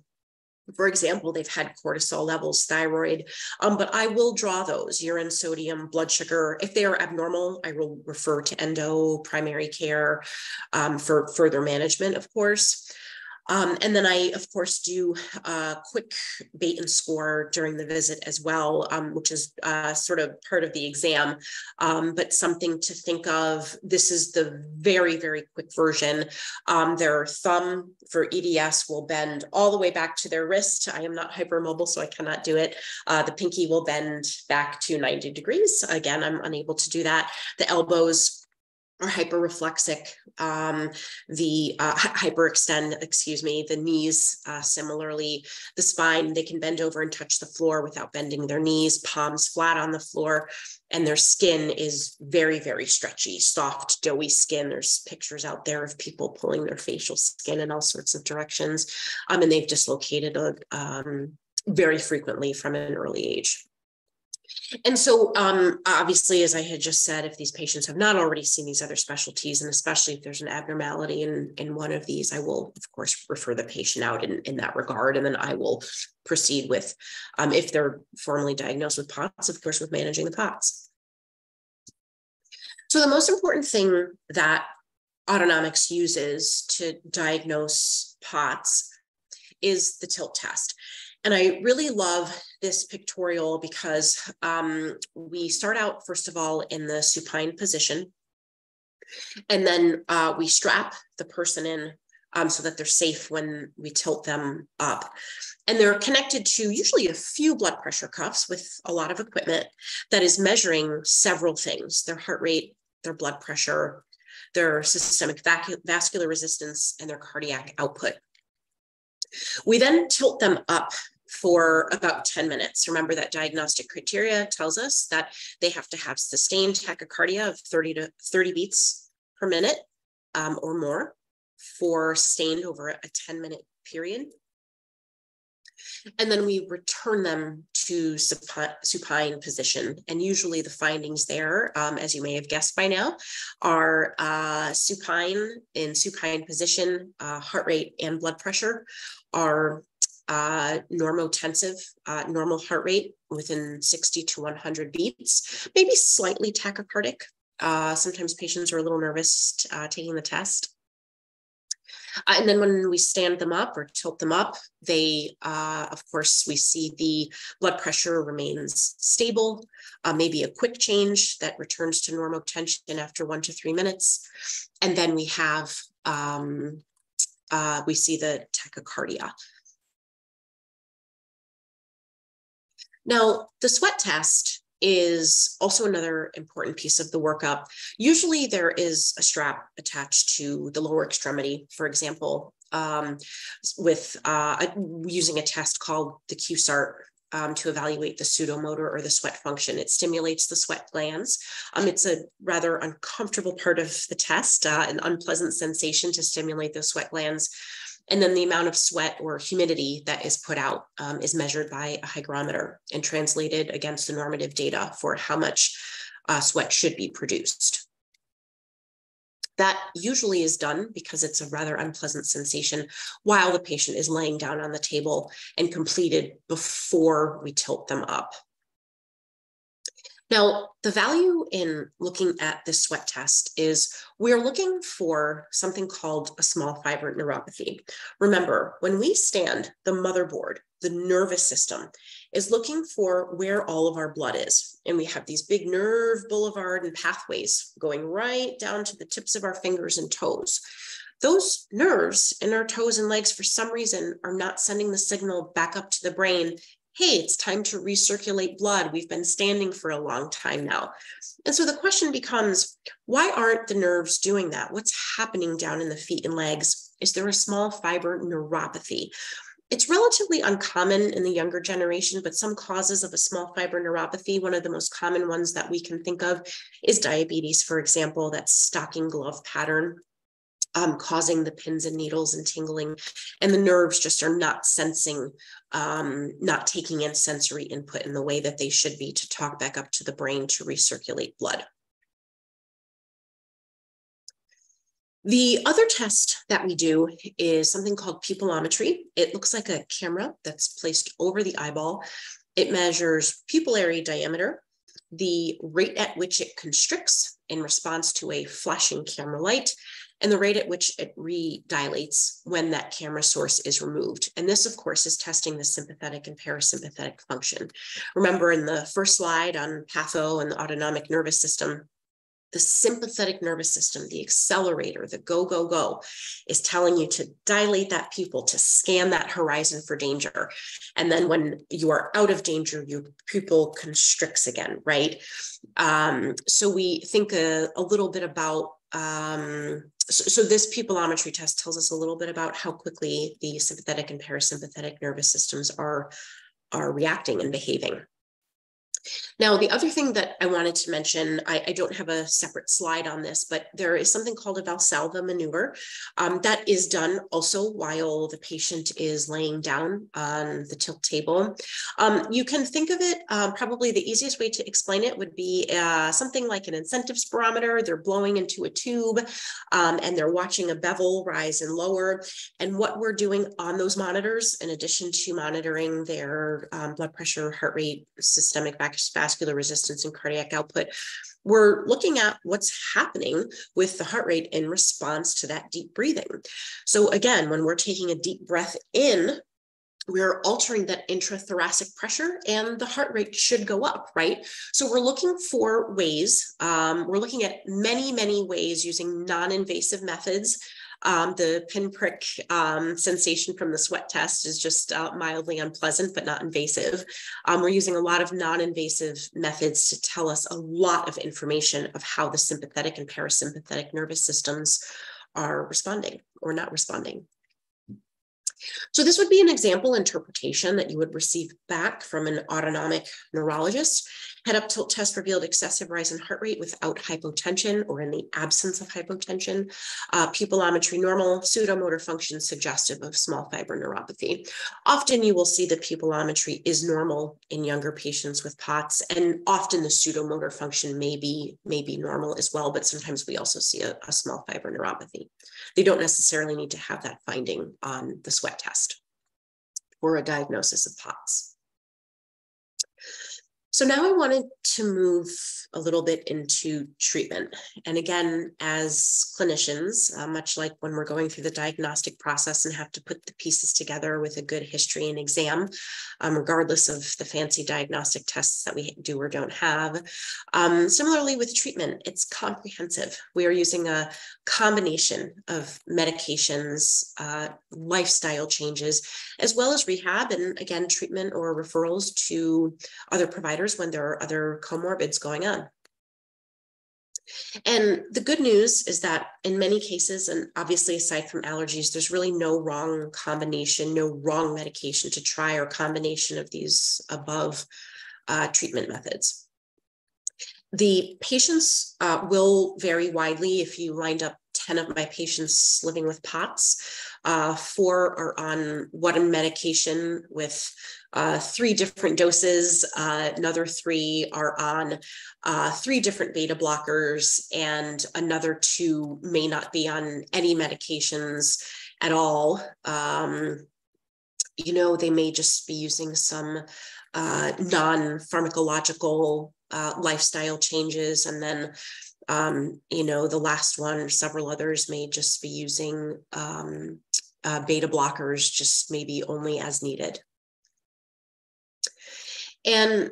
for example, they've had cortisol levels, thyroid, um, but I will draw those urine, sodium, blood sugar. If they are abnormal, I will refer to endo, primary care um, for further management, of course. Um, and then I, of course, do a quick Beighton score during the visit as well, um, which is uh, sort of part of the exam, um, but something to think of. This is the very, very quick version. Um, their thumb for EDS will bend all the way back to their wrist. I am not hypermobile, so I cannot do it. Uh, the pinky will bend back to 90 degrees. Again, I'm unable to do that. The elbows are hyperreflexic, um, the uh, hyperextend, excuse me, the knees uh, similarly, the spine, they can bend over and touch the floor without bending their knees, palms flat on the floor, and their skin is very, very stretchy, soft, doughy skin. There's pictures out there of people pulling their facial skin in all sorts of directions, um, and they've dislocated uh, um, very frequently from an early age. And so, um, obviously, as I had just said, if these patients have not already seen these other specialties, and especially if there's an abnormality in, in one of these, I will, of course, refer the patient out in, in that regard. And then I will proceed with, um, if they're formally diagnosed with POTS, of course, with managing the POTS. So, the most important thing that autonomics uses to diagnose POTS is the tilt test. And I really love this pictorial because um, we start out, first of all, in the supine position. And then uh, we strap the person in um, so that they're safe when we tilt them up. And they're connected to usually a few blood pressure cuffs with a lot of equipment that is measuring several things their heart rate, their blood pressure, their systemic vascular resistance, and their cardiac output. We then tilt them up for about 10 minutes. Remember that diagnostic criteria tells us that they have to have sustained tachycardia of 30 to 30 beats per minute um, or more for sustained over a 10 minute period. And then we return them to supine position. And usually the findings there, um, as you may have guessed by now, are uh, supine in supine position, uh, heart rate and blood pressure are uh, normotensive, uh, normal heart rate within 60 to 100 beats, maybe slightly tachycardic. Uh, sometimes patients are a little nervous uh, taking the test. Uh, and then when we stand them up or tilt them up, they, uh, of course, we see the blood pressure remains stable, maybe a quick change that returns to normal tension after one to three minutes. And then we have, um, we see the tachycardia. Now, the sweat test is also another important piece of the workup. Usually there is a strap attached to the lower extremity, for example, um, with uh, using a test called the QSART um, to evaluate the sudomotor or the sweat function. It stimulates the sweat glands. Um, it's a rather uncomfortable part of the test, uh, an unpleasant sensation to stimulate those sweat glands. And then the amount of sweat or humidity that is put out um, is measured by a hygrometer and translated against the normative data for how much uh, sweat should be produced. That usually is done because it's a rather unpleasant sensation while the patient is laying down on the table and completed before we tilt them up. Now, the value in looking at this sweat test is we're looking for something called a small fiber neuropathy. Remember, when we stand, the motherboard, the nervous system, is looking for where all of our blood is. And we have these big nerve boulevard and pathways going right down to the tips of our fingers and toes. Those nerves in our toes and legs, for some reason, are not sending the signal back up to the brain hey, it's time to recirculate blood. We've been standing for a long time now. And so the question becomes why aren't the nerves doing that? What's happening down in the feet and legs? Is there a small fiber neuropathy? It's relatively uncommon in the younger generation, but some causes of a small fiber neuropathy, one of the most common ones that we can think of is diabetes, for example, that stocking glove pattern um, causing the pins and needles and tingling. And the nerves just are not sensing, um, not taking in sensory input in the way that they should be to talk back up to the brain to recirculate blood. The other test that we do is something called pupillometry. It looks like a camera that's placed over the eyeball. It measures pupillary diameter, the rate at which it constricts in response to a flashing camera light, and the rate at which it redilates when that camera source is removed. And this, of course, is testing the sympathetic and parasympathetic function. Remember in the first slide on patho and the autonomic nervous system, the sympathetic nervous system, the accelerator, the go, go, go, is telling you to dilate that pupil, to scan that horizon for danger. And then when you are out of danger, your pupil constricts again, right? Um, so we think a, a little bit about um, so, so, this pupillometry test tells us a little bit about how quickly the sympathetic and parasympathetic nervous systems are, are reacting and behaving. Now, the other thing that I wanted to mention, I, I, don't have a separate slide on this, but there is something called a Valsalva maneuver um, that is done also while the patient is laying down on the tilt table. Um, you can think of it, um, probably the easiest way to explain it would be uh, something like an incentive spirometer. They're blowing into a tube um, and they're watching a bevel rise and lower. And what we're doing on those monitors, in addition to monitoring their um, blood pressure, heart rate, systemic vascular resistance and cardiac output, we're looking at what's happening with the heart rate in response to that deep breathing. So again, when we're taking a deep breath in, we're altering that intrathoracic pressure and the heart rate should go up, right? So we're looking for ways, um, we're looking at many, many ways using non-invasive methods um, the pinprick um, sensation from the sweat test is just uh, mildly unpleasant, but not invasive. Um, we're using a lot of non-invasive methods to tell us a lot of information of how the sympathetic and parasympathetic nervous systems are responding or not responding. So this would be an example interpretation that you would receive back from an autonomic neurologist. Head up tilt test revealed excessive rise in heart rate without hypotension or in the absence of hypotension. Uh, pupillometry normal, sudomotor function suggestive of small fiber neuropathy. Often you will see the pupillometry is normal in younger patients with POTS, and often the sudomotor function may be, may be normal as well, but sometimes we also see a, a small fiber neuropathy. They don't necessarily need to have that finding on the sweat test for a diagnosis of POTS. So now I wanted to move a little bit into treatment. And again, as clinicians, uh, much like when we're going through the diagnostic process and have to put the pieces together with a good history and exam, um, regardless of the fancy diagnostic tests that we do or don't have. Um, similarly with treatment, it's comprehensive. We are using a combination of medications, uh, lifestyle changes, as well as rehab and again, treatment or referrals to other providers when there are other comorbids going on. And the good news is that in many cases, and obviously aside from allergies, there's really no wrong combination, no wrong medication to try or combination of these above uh, treatment methods. The patients uh, will vary widely. If you lined up 10 of my patients living with POTS, uh, four are on one medication with uh, three different doses. Uh, another three are on uh, three different beta blockers, and another two may not be on any medications at all. Um, you know, they may just be using some uh, non pharmacological uh, lifestyle changes. And then, um, you know, the last one or several others may just be using um, uh, beta blockers, just maybe only as needed. And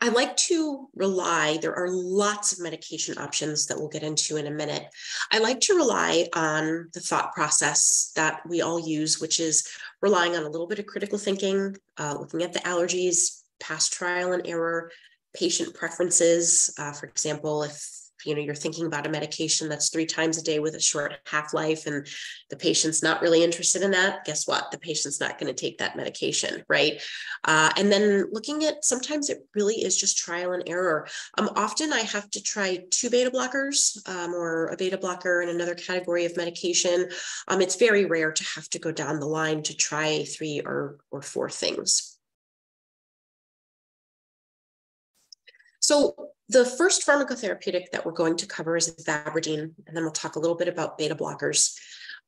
I like to rely, there are lots of medication options that we'll get into in a minute. I like to rely on the thought process that we all use, which is relying on a little bit of critical thinking, uh, looking at the allergies, past trial and error, patient preferences. Uh, for example, if you know you're thinking about a medication that's three times a day with a short half-life and the patient's not really interested in that guess what? The patient's not going to take that medication right? Uh, and then looking at sometimes it really is just trial and error. Um, often i have to try two beta blockers um, or a beta blocker in another category of medication. Um, it's very rare to have to go down the line to try three or or four things. So the first pharmacotherapeutic that we're going to cover is ivabradine, and then we'll talk a little bit about beta blockers.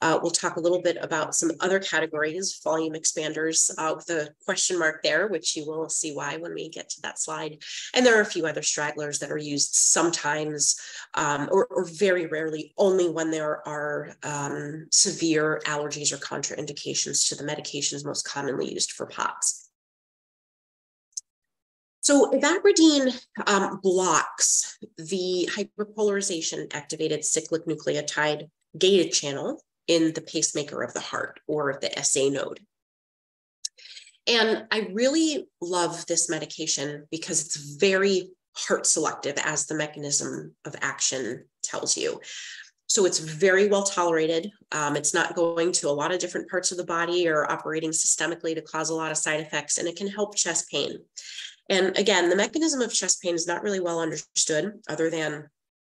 Uh, we'll talk a little bit about some other categories, volume expanders uh, with a question mark there, which you will see why when we get to that slide. And there are a few other stragglers that are used sometimes um, or, or, very rarely only when there are um, severe allergies or contraindications to the medications most commonly used for POTS. So ivabradine um, blocks the hyperpolarization activated cyclic nucleotide gated channel in the pacemaker of the heart or the SA node. And I really love this medication because it's very heart selective as the mechanism of action tells you. So it's very well tolerated. Um, it's not going to a lot of different parts of the body or operating systemically to cause a lot of side effects, and it can help chest pain. And again, the mechanism of chest pain is not really well understood, other than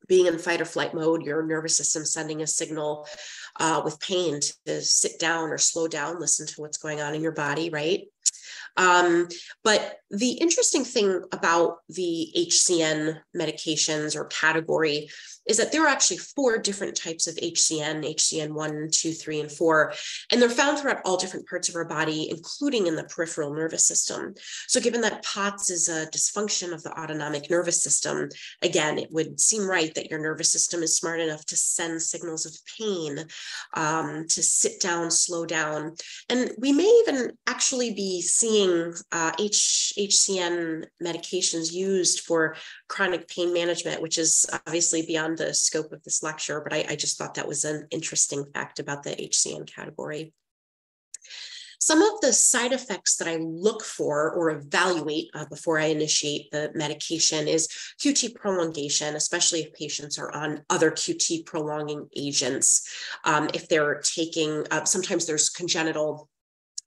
being in fight or flight mode, your nervous system sending a signal uh, with pain to sit down or slow down, listen to what's going on in your body, right? Um, but the interesting thing about the HCN medications or category is that there are actually four different types of HCN, HCN 1, 2, 3, and 4, and they're found throughout all different parts of our body, including in the peripheral nervous system. So given that POTS is a dysfunction of the autonomic nervous system, again, it would seem right that your nervous system is smart enough to send signals of pain, um, to sit down, slow down. And we may even actually be seeing uh, HCN medications used for chronic pain management, which is obviously beyond the scope of this lecture, but I, I just thought that was an interesting fact about the HCN category. Some of the side effects that I look for or evaluate uh, before I initiate the medication is QT prolongation, especially if patients are on other QT prolonging agents. Um, if they're taking, uh, sometimes there's congenital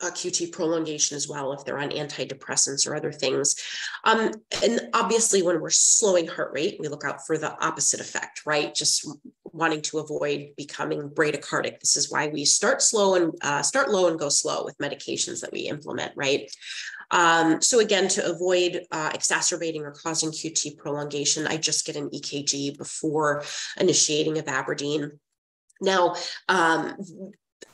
uh, QT prolongation as well if they're on antidepressants or other things. Um, and obviously, when we're slowing heart rate, we look out for the opposite effect, right? Just wanting to avoid becoming bradycardic. This is why we start slow and uh, start low and go slow with medications that we implement, right? Um, so again, to avoid uh, exacerbating or causing QT prolongation, I just get an EKG before initiating ivabradine. Now, um,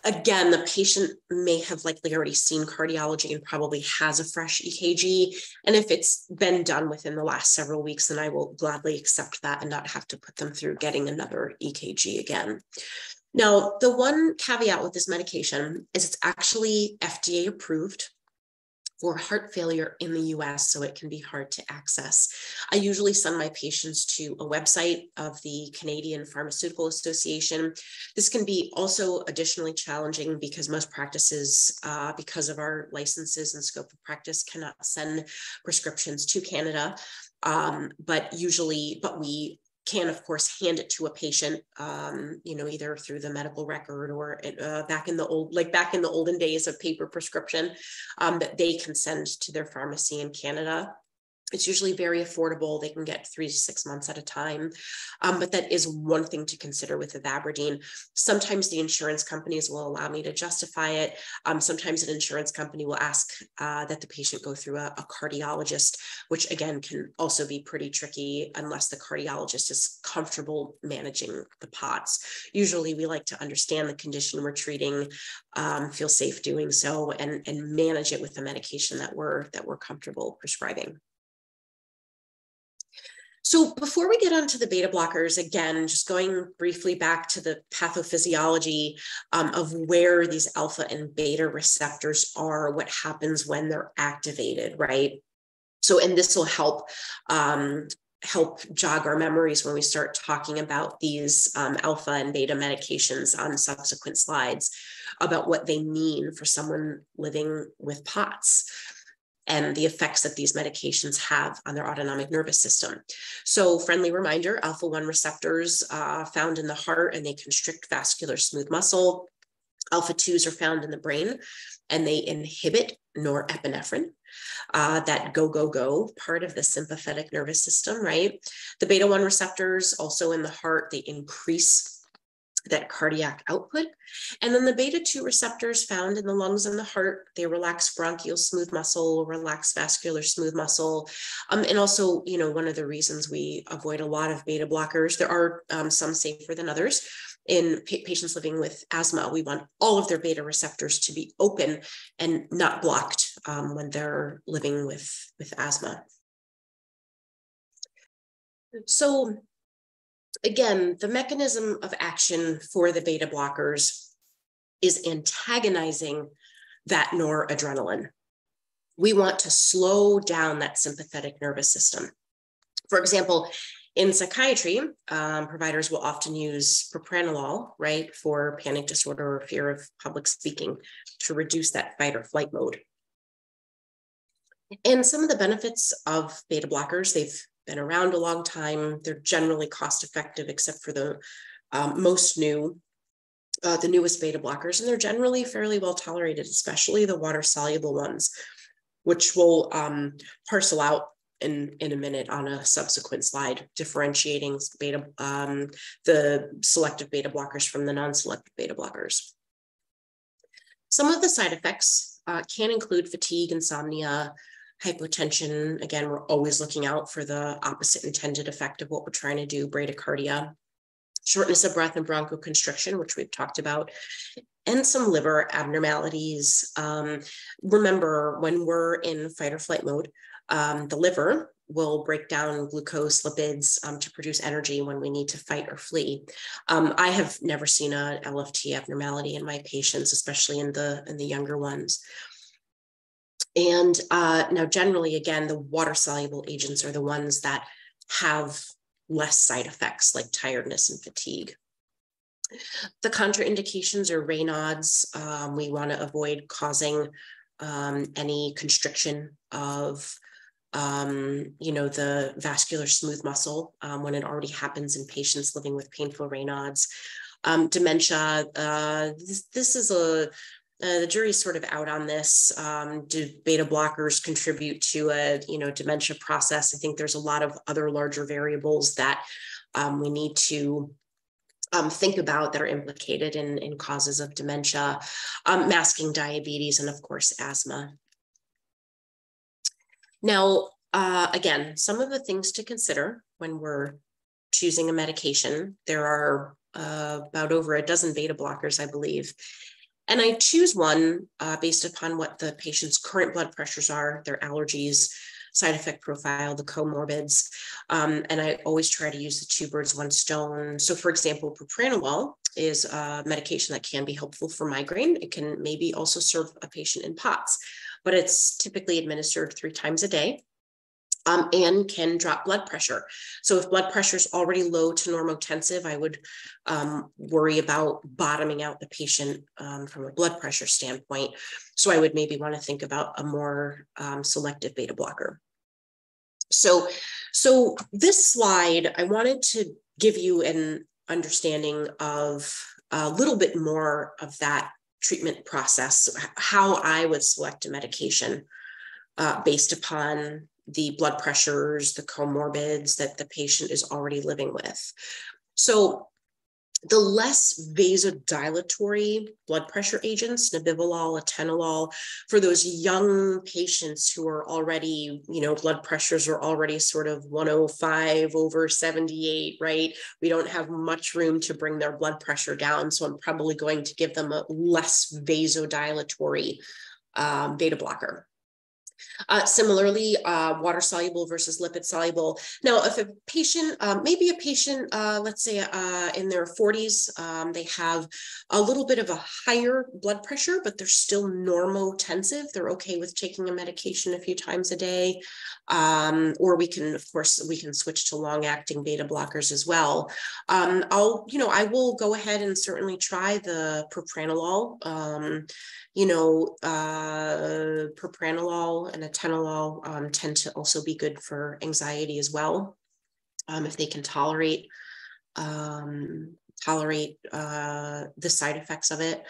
again, the patient may have likely already seen cardiology and probably has a fresh EKG. And if it's been done within the last several weeks, then I will gladly accept that and not have to put them through getting another EKG again. Now, the one caveat with this medication is it's actually FDA approved for heart failure in the US, so it can be hard to access. I usually send my patients to a website of the Canadian Pharmaceutical Association. This can be also additionally challenging because most practices, uh, because of our licenses and scope of practice, cannot send prescriptions to Canada. Um, but usually, but we can of course hand it to a patient um, you know either through the medical record or uh, back in the old like back in the olden days of paper prescription um, that they can send to their pharmacy in canada it's usually very affordable. They can get three to six months at a time. Um, but that is one thing to consider with Ivabradine. Sometimes the insurance companies will allow me to justify it. Um, sometimes an insurance company will ask uh, that the patient go through a, a, cardiologist, which again can also be pretty tricky unless the cardiologist is comfortable managing the POTS. Usually we like to understand the condition we're treating, um, feel safe doing so, and, and manage it with the medication that we're, that we're comfortable prescribing. So before we get onto the beta blockers, again, just going briefly back to the pathophysiology um, of where these alpha and beta receptors are, what happens when they're activated, right? So, and this will help um, help jog our memories when we start talking about these um, alpha and beta medications on subsequent slides about what they mean for someone living with POTS and the effects that these medications have on their autonomic nervous system. So, friendly reminder alpha 1 receptors uh, found in the heart and they constrict vascular smooth muscle. Alpha 2s are found in the brain and they inhibit norepinephrine, uh, that go, go, go part of the sympathetic nervous system, right? The beta 1 receptors also in the heart, they increase that cardiac output. And then the beta 2 receptors found in the lungs and the heart, they relax bronchial smooth muscle, relax vascular smooth muscle. Um, and also, you know, one of the reasons we avoid a lot of beta blockers, there are um, some safer than others. In pa patients living with asthma, we want all of their beta receptors to be open and not blocked um, when they're living with, with asthma. So again, the mechanism of action for the beta blockers is antagonizing that noradrenaline. We want to slow down that sympathetic nervous system. For example, in psychiatry, um, providers will often use propranolol, right, for panic disorder or fear of public speaking to reduce that fight or flight mode. And some of the benefits of beta blockers, they've been around a long time. They're generally cost effective, except for the um, most new, uh, the newest beta blockers, and they're generally fairly well tolerated, especially the water soluble ones, which we'll um, parcel out in, in a minute on a subsequent slide, differentiating beta, um, the selective beta blockers from the non-selective beta blockers. Some of the side effects uh, can include fatigue, insomnia, hypotension, again, we're always looking out for the opposite intended effect of what we're trying to do, bradycardia, shortness of breath and bronchoconstriction, which we've talked about, and some liver abnormalities. Um, remember, when we're in fight or flight mode, um, the liver will break down glucose lipids um, to produce energy when we need to fight or flee. Um, I have never seen a LFT abnormality in my patients, especially in the in the younger ones. And uh, now, generally, again, the water soluble agents are the ones that have less side effects like tiredness and fatigue. The contraindications are Raynaud's. Um, we want to avoid causing um, any constriction of um, you know, the vascular smooth muscle um, when it already happens in patients living with painful Raynaud's. Um, dementia, uh, this, this, is a uh, the jury's sort of out on this. Um, do beta blockers contribute to a you know dementia process? I think there's a lot of other larger variables that um, we need to um, think about that are implicated in, in causes of dementia, um, masking diabetes, and of course asthma. Now, uh, again, some of the things to consider when we're choosing a medication. There are uh, about over a dozen beta blockers, I believe. And I choose one uh, based upon what the patient's current blood pressures are, their allergies, side effect profile, the comorbids. Um, and I always try to use the two birds, one stone. So, for example, propranolol is a medication that can be helpful for migraine. It can maybe also serve a patient in POTS, but it's typically administered three times a day um, and can drop blood pressure. So if blood pressure is already low to normotensive, I would um, worry about bottoming out the patient um, from a blood pressure standpoint. So I would maybe want to think about a more um, selective beta blocker. So, so this slide, I wanted to give you an understanding of a little bit more of that treatment process, how I would select a medication uh, based upon the blood pressures, the comorbids that the patient is already living with. So the less vasodilatory blood pressure agents, nebivolol, atenolol, for those young patients who are already, you know, blood pressures are already sort of 105 over 78, right? We don't have much room to bring their blood pressure down. So I'm probably going to give them a less vasodilatory um, beta blocker. Uh, similarly, uh, water soluble versus lipid soluble. Now, if a patient, um, maybe a patient, uh, let's say uh, in their 40s, um, they have a little bit of a higher blood pressure, but they're still normotensive. They're okay with taking a medication a few times a day. Um, or we can, of course, we can switch to long acting beta blockers as well. Um, I'll, you know, I will go ahead and certainly try the propranolol. Um, you know, uh, and atenolol um, tend to also be good for anxiety as well, um, if they can tolerate um, tolerate uh, the side effects of it.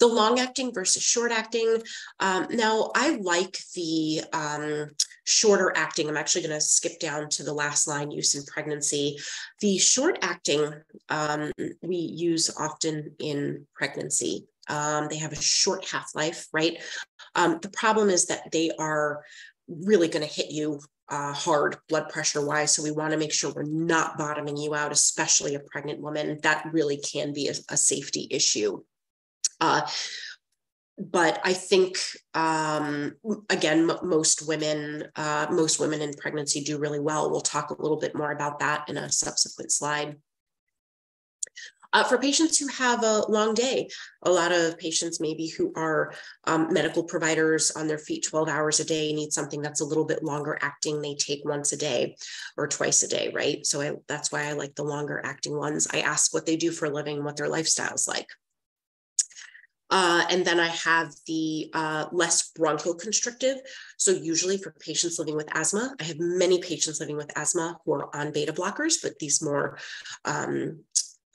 The long acting versus short acting. Um, now, I like the um, shorter acting. I'm actually going to skip down to the last line use in pregnancy. The short acting um, we use often in pregnancy. Um, they have a short half life, right? Um, the problem is that they are really going to hit you uh, hard blood pressure wise. So we want to make sure we're not bottoming you out, especially a pregnant woman. That really can be a, a safety issue. Uh, but I think um, again, m- most women, uh, most women in pregnancy do really well. We'll talk a little bit more about that in a subsequent slide. Uh, for patients who have a long day, a lot of patients maybe who are um, medical providers on their feet 12 hours a day need something that's a little bit longer acting. They take once a day or twice a day, right? So I, that's why I like the longer acting ones. I ask what they do for a living, what their lifestyle is like. Uh, and then I have the uh, less bronchoconstrictive. So usually for patients living with asthma, I have many patients living with asthma who are on beta blockers, but these more um,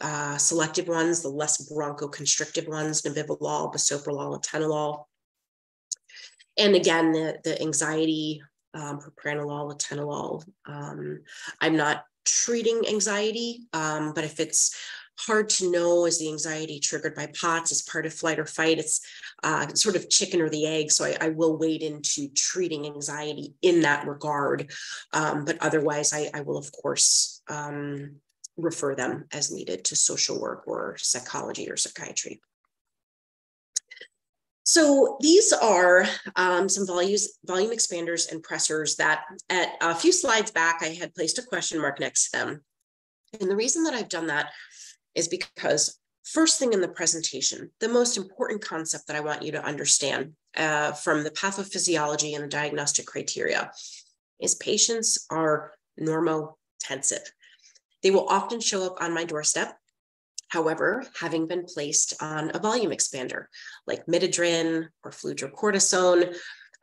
uh, selective ones, the less bronchoconstrictive ones, nebivolol, bisoprolol, atenolol. And again, the, the anxiety, um, propranolol, atenolol. Um, I'm not treating anxiety, um, but if it's hard to know is the anxiety triggered by POTS as part of flight or fight. It's uh, sort of chicken or the egg. So I, I, will wade into treating anxiety in that regard. Um, but otherwise, I, I, will, of course, um, refer them as needed to social work or psychology or psychiatry. So these are um, some volumes, volume expanders and pressors that at a few slides back, I had placed a question mark next to them. And the reason that I've done that is because first thing in the presentation, the most important concept that I want you to understand uh, from the pathophysiology and the diagnostic criteria is patients are normotensive. They will often show up on my doorstep. However, having been placed on a volume expander like midodrine or fludrocortisone,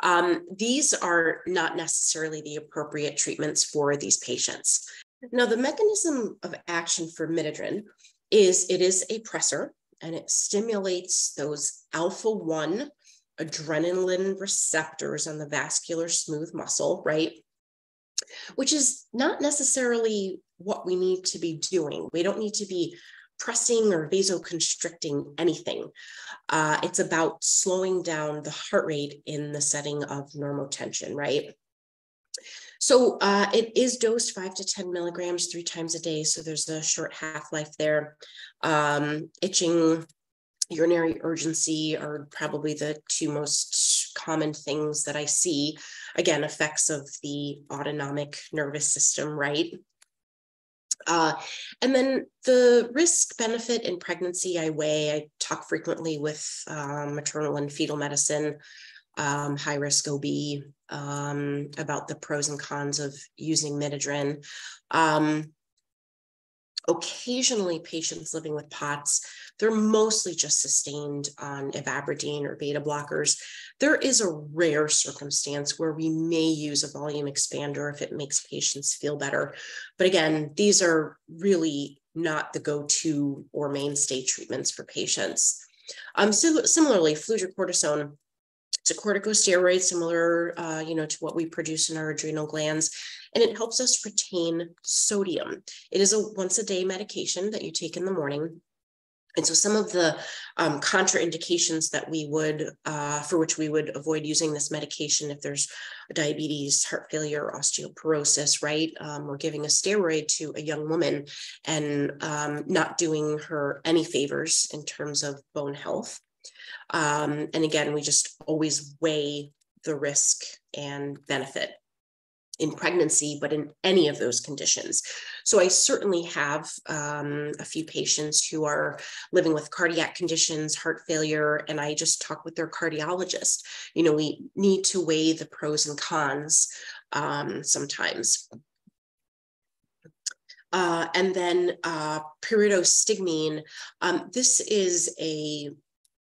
um, these are not necessarily the appropriate treatments for these patients. Now, the mechanism of action for midodrine is it is a pressor and it stimulates those alpha 1 adrenaline receptors on the vascular smooth muscle, right? Which is not necessarily what we need to be doing. We don't need to be pressing or vasoconstricting anything. Uh, it's about slowing down the heart rate in the setting of normotension, right? So uh, it is dosed five to 10 milligrams three times a day. So there's a short half life there. Um, itching urinary urgency are probably the two most common things that I see. Again, effects of the autonomic nervous system, right? Uh, and then the risk benefit in pregnancy, I weigh, I talk frequently with um, maternal and fetal medicine, um, high risk OB, um, about the pros and cons of using midodrine. Occasionally patients living with POTS, they're mostly just sustained on ivabradine or beta blockers. There is a rare circumstance where we may use a volume expander if it makes patients feel better. But again, these are really not the go-to or mainstay treatments for patients. Um, so similarly, fludrocortisone it's a corticosteroid similar, uh, you know, to what we produce in our adrenal glands, and it helps us retain sodium. It is a once a day medication that you take in the morning. And so some of the um, contraindications that we would, uh, for which we would avoid using this medication if there's a diabetes, heart failure, osteoporosis, right? Um, we're giving a steroid to a young woman and um, not doing her any favors in terms of bone health. Um, and again, we just always weigh the risk and benefit in pregnancy, but in any of those conditions. So I certainly have um, a few patients who are living with cardiac conditions, heart failure, and I just talk with their cardiologist. You know, we need to weigh the pros and cons um, sometimes. Uh, and then uh, pyridostigmine. Um, this is a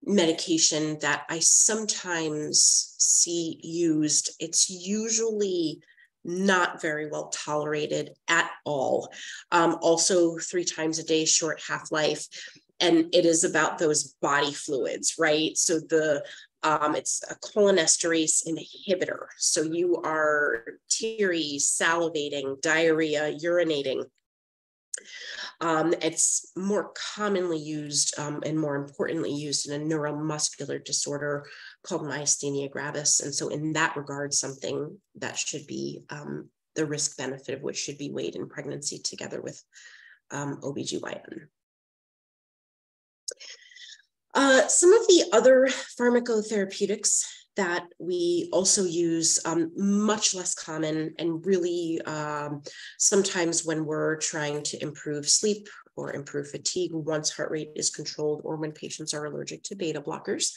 medication that I sometimes see used. It's usually not very well tolerated at all. Um, also, three times a day, short half life. And it is about those body fluids, right? So the um, it's a cholinesterase inhibitor. So you are teary, salivating, diarrhea, urinating. Um, it's more commonly used um, and more importantly used in a neuromuscular disorder called myasthenia gravis. And so in that regard, something that should be um, the risk benefit of which should be weighed in pregnancy together with um, OBGYN. Uh, some of the other pharmacotherapeutics that we also use um, much less common and really um, sometimes when we're trying to improve sleep or improve fatigue once heart rate is controlled or when patients are allergic to beta blockers.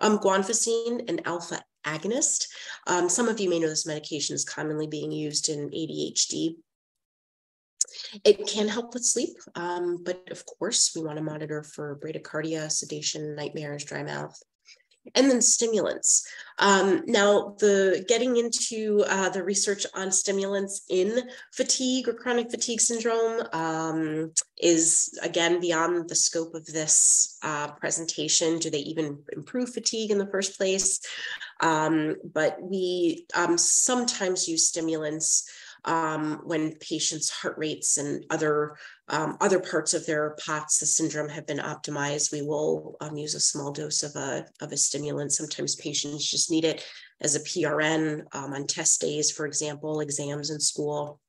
Um, guanfacine, an alpha agonist. Um, some of you may know this medication is commonly being used in ADHD. It can help with sleep, um, but of course, we want to monitor for bradycardia, sedation, nightmares, dry mouth, and then stimulants. Um, now, the getting into uh, the research on stimulants in fatigue or chronic fatigue syndrome um, is again beyond the scope of this uh, presentation. Do they even improve fatigue in the first place? Um, but we um, sometimes use stimulants um, when patients' heart rates and other um, other parts of their POTS, the syndrome have been optimized. We will um, use a small dose of a, of a stimulant. Sometimes patients just need it as a PRN um, on test days, for example, exams in school.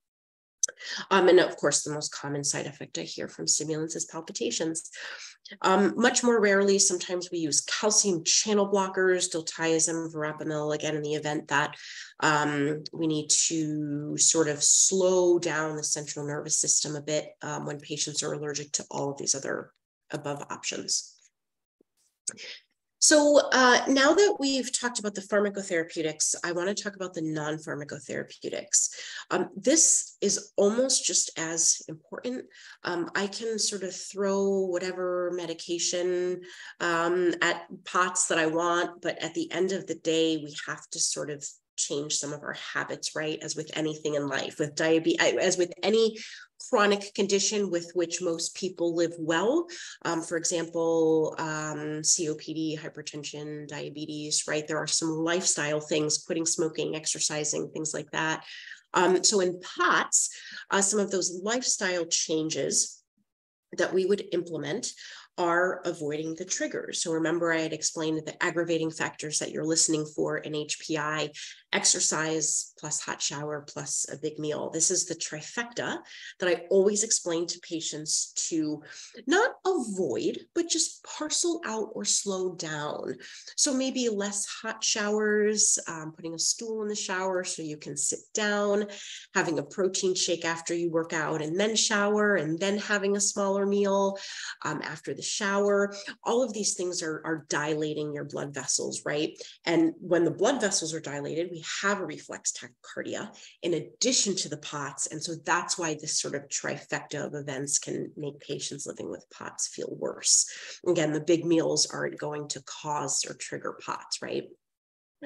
Um, and of course, the most common side effect I hear from stimulants is palpitations. Um, much more rarely, sometimes we use calcium channel blockers, diltiazem, verapamil, again, in the event that um, we need to sort of slow down the central nervous system a bit um, when patients are allergic to all of these other above options. So uh, now that we've talked about the pharmacotherapeutics, I want to talk about the non-pharmacotherapeutics. Um, this is almost just as important. Um, I can sort of throw whatever medication um, at POTS that I want, but at the end of the day, we have to sort of change some of our habits, right? As with anything in life, with diabetes, as with any chronic condition with which most people live well. Um, for example, um, COPD, hypertension, diabetes, right? There are some lifestyle things, quitting smoking, exercising, things like that. Um, so in POTS, uh, some of those lifestyle changes that we would implement are avoiding the triggers. So remember, I had explained the aggravating factors that you're listening for in HPI exercise plus hot shower plus a big meal. This is the trifecta that I always explain to patients to not avoid, but just parcel out or slow down. So maybe less hot showers, um, putting a stool in the shower so you can sit down, having a protein shake after you work out and then shower, and then having a smaller meal um, after the shower. All of these things are, are dilating your blood vessels, right? And when the blood vessels are dilated, we have a reflex tachycardia in addition to the POTS. And so that's why this sort of trifecta of events can make patients living with POTS feel worse. Again, the big meals aren't going to cause or trigger POTS, right?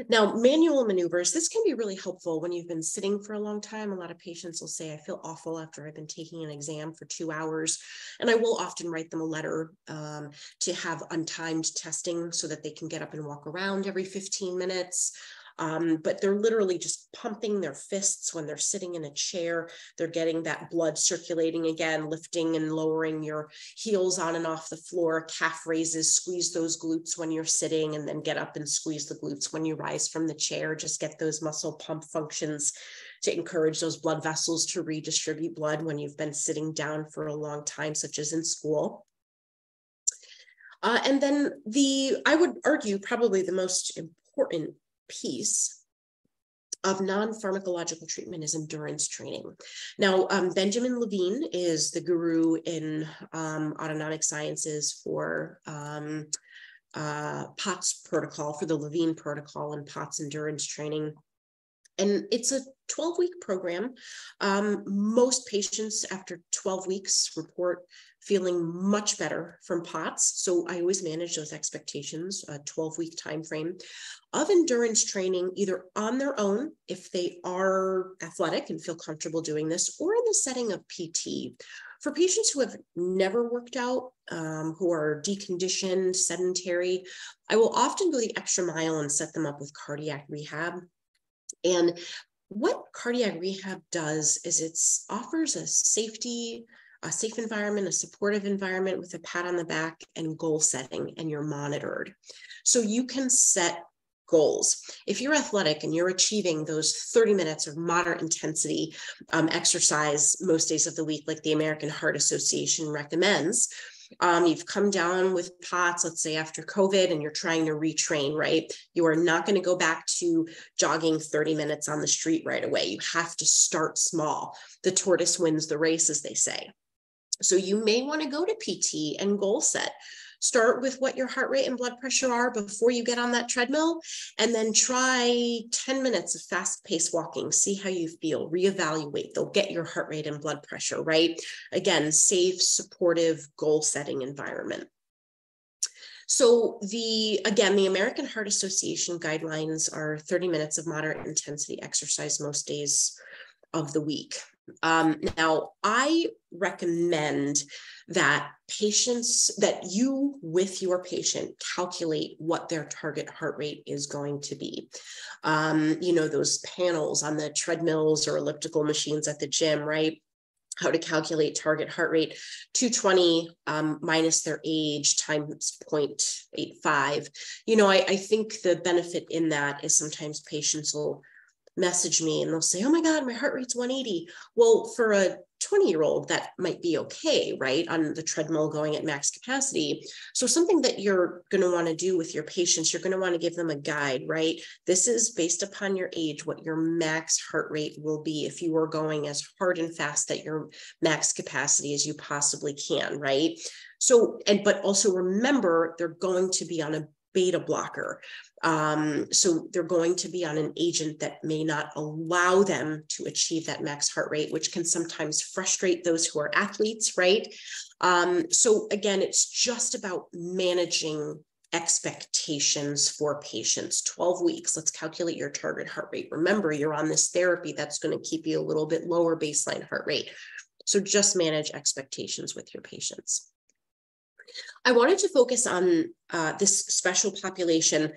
Now, manual maneuvers, this can be really helpful when you've been sitting for a long time. A lot of patients will say, I feel awful after I've been taking an exam for two hours. And I will often write them a letter um, to have untimed testing so that they can get up and walk around every 15 minutes. Um, but they're literally just pumping their fists when they're sitting in a chair. They're getting that blood circulating again, lifting and lowering your heels on and off the floor, calf raises, squeeze those glutes when you're sitting, and then get up and squeeze the glutes when you rise from the chair. Just get those muscle pump functions to encourage those blood vessels to redistribute blood when you've been sitting down for a long time, such as in school. Uh, and then the, I would argue, probably the most important piece of non-pharmacological treatment is endurance training. Now, um, Benjamin Levine is the guru in um, autonomic sciences for um, uh, POTS protocol, for the Levine protocol and POTS endurance training. And it's a 12 week program. Um, most patients after 12 weeks report feeling much better from POTS. So I always manage those expectations, a 12 week time frame of endurance training, either on their own, if they are athletic and feel comfortable doing this, or in the setting of PT. For patients who have never worked out, um, who are deconditioned, sedentary, I will often go the extra mile and set them up with cardiac rehab. And what cardiac rehab does is it offers a safety, a safe environment, a supportive environment with a pat on the back and goal setting, and you're monitored. So you can set goals. If you're athletic and you're achieving those 30 minutes of moderate intensity um, exercise most days of the week, like the American Heart Association recommends, um, you've come down with POTS, let's say after COVID, and you're trying to retrain, right? You are not going to go back to jogging 30 minutes on the street right away. You have to start small. The tortoise wins the race, as they say. So you may want to go to PT and goal set. Start with what your heart rate and blood pressure are before you get on that treadmill, and then try 10 minutes of fast paced walking. See how you feel, reevaluate. They'll get your heart rate and blood pressure, right? Again, safe, supportive, goal setting environment. So the again, the American Heart Association guidelines are 30 minutes of moderate intensity exercise most days of the week. Um, now, I recommend that patients, that you with your patient calculate what their target heart rate is going to be. Um, you know, those panels on the treadmills or elliptical machines at the gym, right? how to calculate target heart rate 220 um, minus their age times 0.85 you know I, I think the benefit in that is sometimes patients will message me and they'll say, Oh my God, my heart rate's 180. Well, for a 20 year old, that might be okay, right? On the treadmill going at max capacity. So, something that you're going to want to do with your patients, you're going to want to give them a guide, right? This is based upon your age, what your max heart rate will be if you are going as hard and fast at your max capacity as you possibly can, right? So, and but also remember, they're going to be on a beta blocker. Um, so they're going to be on an agent that may not allow them to achieve that max heart rate, which can sometimes frustrate those who are athletes, right? Um, so again, it's just about managing expectations for patients 12 weeks let's calculate your target heart rate remember you're on this therapy that's going to keep you a little bit lower baseline heart rate so just manage expectations with your patients I wanted to focus on uh, this special population.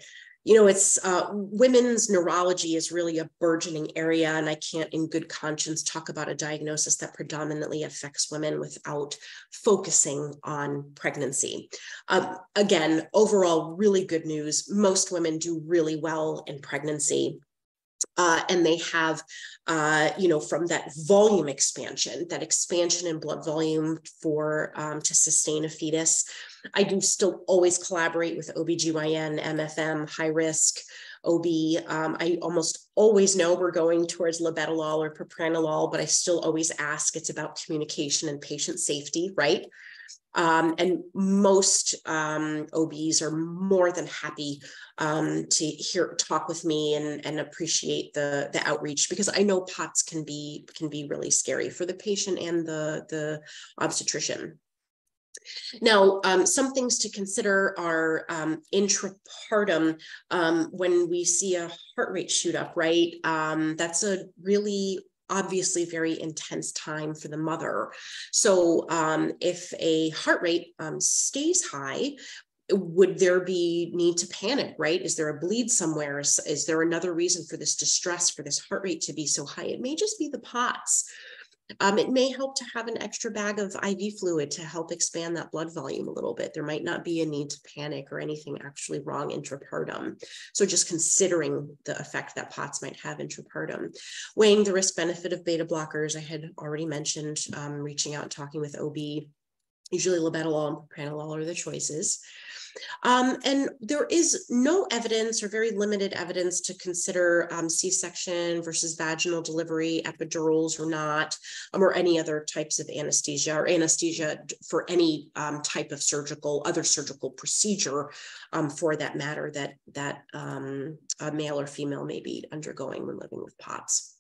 you know, it's uh, women's neurology is really a burgeoning area, and I can't, in good conscience, talk about a diagnosis that predominantly affects women without focusing on pregnancy. Um, again, overall, really good news. Most women do really well in pregnancy. Uh, and they have, uh, you know, from that volume expansion, that expansion in blood volume for um, to sustain a fetus. I do still always collaborate with OBGYN, MFM, high risk, OB. Um, I almost always know we're going towards labetalol or propranolol, but I still always ask. It's about communication and patient safety, right? Um, and most um, OBs are more than happy um, to hear talk with me and, and appreciate the the outreach because I know POTS can be can be really scary for the patient and the the obstetrician. Now, um, some things to consider are um, intrapartum um, when we see a heart rate shoot up, right? Um, that's a really obviously very intense time for the mother. So um, if a heart rate um, stays high, would there be need to panic right? Is there a bleed somewhere? Is, is there another reason for this distress for this heart rate to be so high? It may just be the pots um, it may help to have an extra bag of IV fluid to help expand that blood volume a little bit. There might not be a need to panic or anything actually wrong intrapartum. So just considering the effect that POTS might have intrapartum. Weighing the risk benefit of beta blockers, I had already mentioned um, reaching out and talking with OB. Usually labetalol and propranolol are the choices. Um, and there is no evidence or very limited evidence to consider um, C-section versus vaginal delivery, epidurals or not, um, or any other types of anesthesia or anesthesia for any um, type of surgical, other surgical procedure um, for that matter that, that um, a male or female may be undergoing when living with POTS.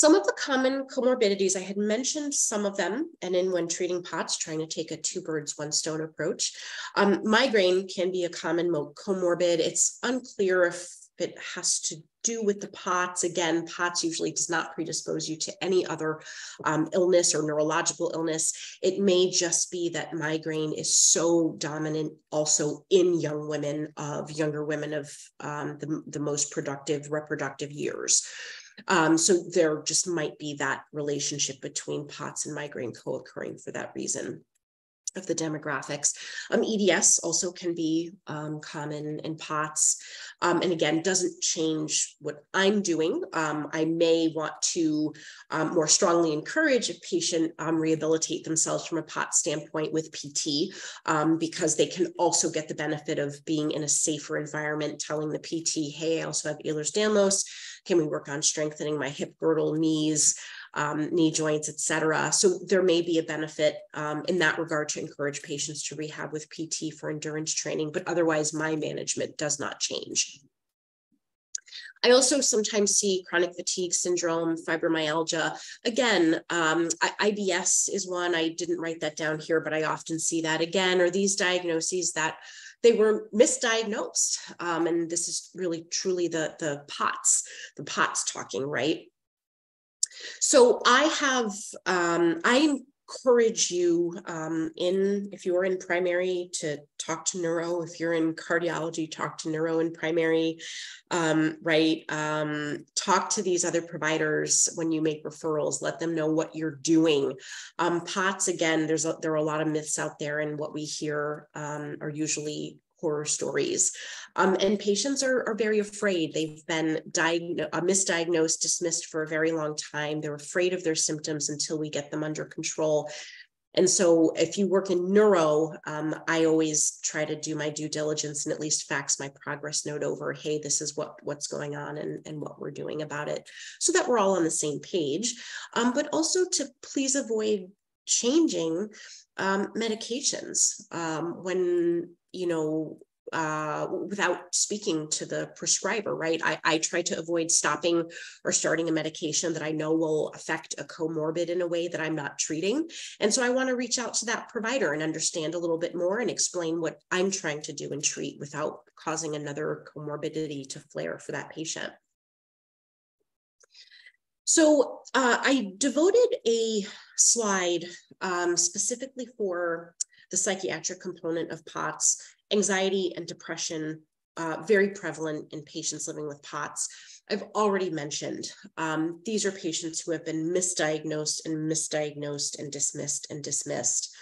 Some of the common comorbidities, I had mentioned some of them, and in when treating POTS, trying to take a two birds, one stone approach. Um, migraine can be a common comorbid. It's unclear if it has to do with the POTS. Again, POTS usually does not predispose you to any other um, illness or neurological illness. It may just be that migraine is so dominant also in young women of younger women of um, the, the most productive reproductive years. Um, so there just might be that relationship between POTS and migraine co-occurring for that reason of the demographics. Um, EDS also can be um, common in POTS. Um, and again, doesn't change what I'm doing. Um, I may want to um, more strongly encourage a patient um, rehabilitate themselves from a POTS standpoint with PT because they can also get the benefit of being in a safer environment, telling the PT, hey, I also have Ehlers-Danlos, can we work on strengthening my hip girdle, knees, um, knee joints, et cetera? So there may be a benefit um, in that regard to encourage patients to rehab with PT for endurance training, but otherwise my management does not change. I also sometimes see chronic fatigue syndrome, fibromyalgia. Again, um, IBS is one. I didn't write that down here, but I often see that again, or these diagnoses that they were misdiagnosed. Um, and this is really truly the, the POTS, the POTS talking, right? So I have, um, I encourage you um, in if you're in primary to talk to neuro. If you're in cardiology talk to neuro in primary um, right? Um, talk to these other providers when you make referrals. Let them know what you're doing. Um, pots again there's a, there are a lot of myths out there and what we hear um, are usually horror stories. Um, and patients are, are very afraid. They've been diagnosed, uh, misdiagnosed, dismissed for a very long time. They're afraid of their symptoms until we get them under control. And so, if you work in neuro, um, I always try to do my due diligence and at least fax my progress note over. Hey, this is what what's going on and, and what we're doing about it, so that we're all on the same page. Um, but also to please avoid changing um, medications um, when you know uh, without speaking to the prescriber, right? I, I try to avoid stopping or starting a medication that I know will affect a comorbid in a way that I'm not treating. And so I want to reach out to that provider and understand a little bit more and explain what I'm trying to do and treat without causing another comorbidity to flare for that patient. So uh, I devoted a slide um, specifically for the psychiatric component of POTS, anxiety and depression uh, very prevalent in patients living with POTS. I've already mentioned um, these are patients who have been misdiagnosed and misdiagnosed and dismissed and dismissed.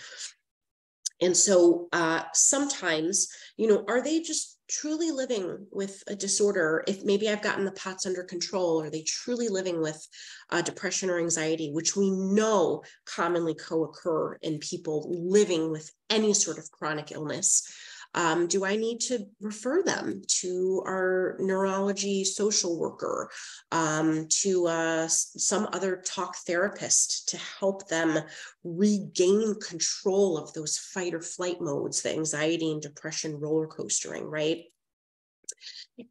And so uh, sometimes, you know, are they just truly living with a disorder? If maybe I've gotten the POTS under control, are they truly living with uh, depression or anxiety, which we know commonly co occur in people living with any sort of chronic illness? Um, do I need to refer them to our neurology social worker, um, to uh, some other talk therapist to help them regain control of those fight or flight modes, the anxiety and depression roller coastering, right?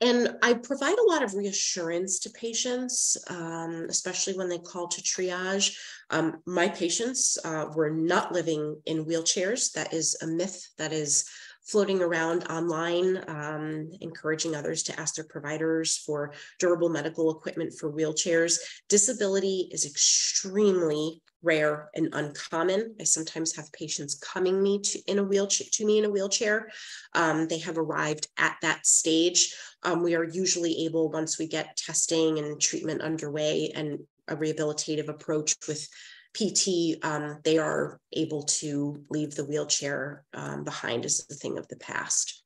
And I provide a lot of reassurance to patients, um, especially when they call to triage. Um, my patients uh, were not living in wheelchairs. That is a myth that is floating around online, um, encouraging others to ask their providers for durable medical equipment for wheelchairs. Disability is extremely rare and uncommon. I sometimes have patients coming me to in a wheelchair to me in a wheelchair. Um, they have arrived at that stage. Um, we are usually able, once we get testing and treatment underway and a rehabilitative approach with PT, um, they are able to leave the wheelchair um, behind as a thing of the past.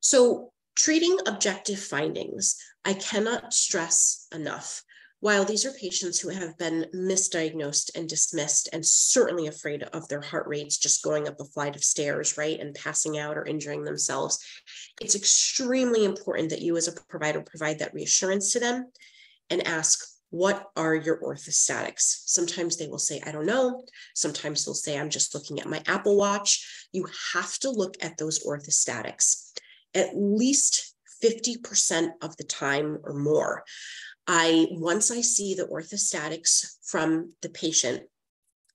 So treating objective findings, I cannot stress enough. While these are patients who have been misdiagnosed and dismissed and certainly afraid of their heart rates just going up a flight of stairs, right, and passing out or injuring themselves, it's extremely important that you as a provider provide that reassurance to them and ask what are your orthostatics? Sometimes they will say, I don't know. Sometimes they'll say, I'm just looking at my Apple Watch. You have to look at those orthostatics at least 50% of the time or more. I once I see the orthostatics from the patient,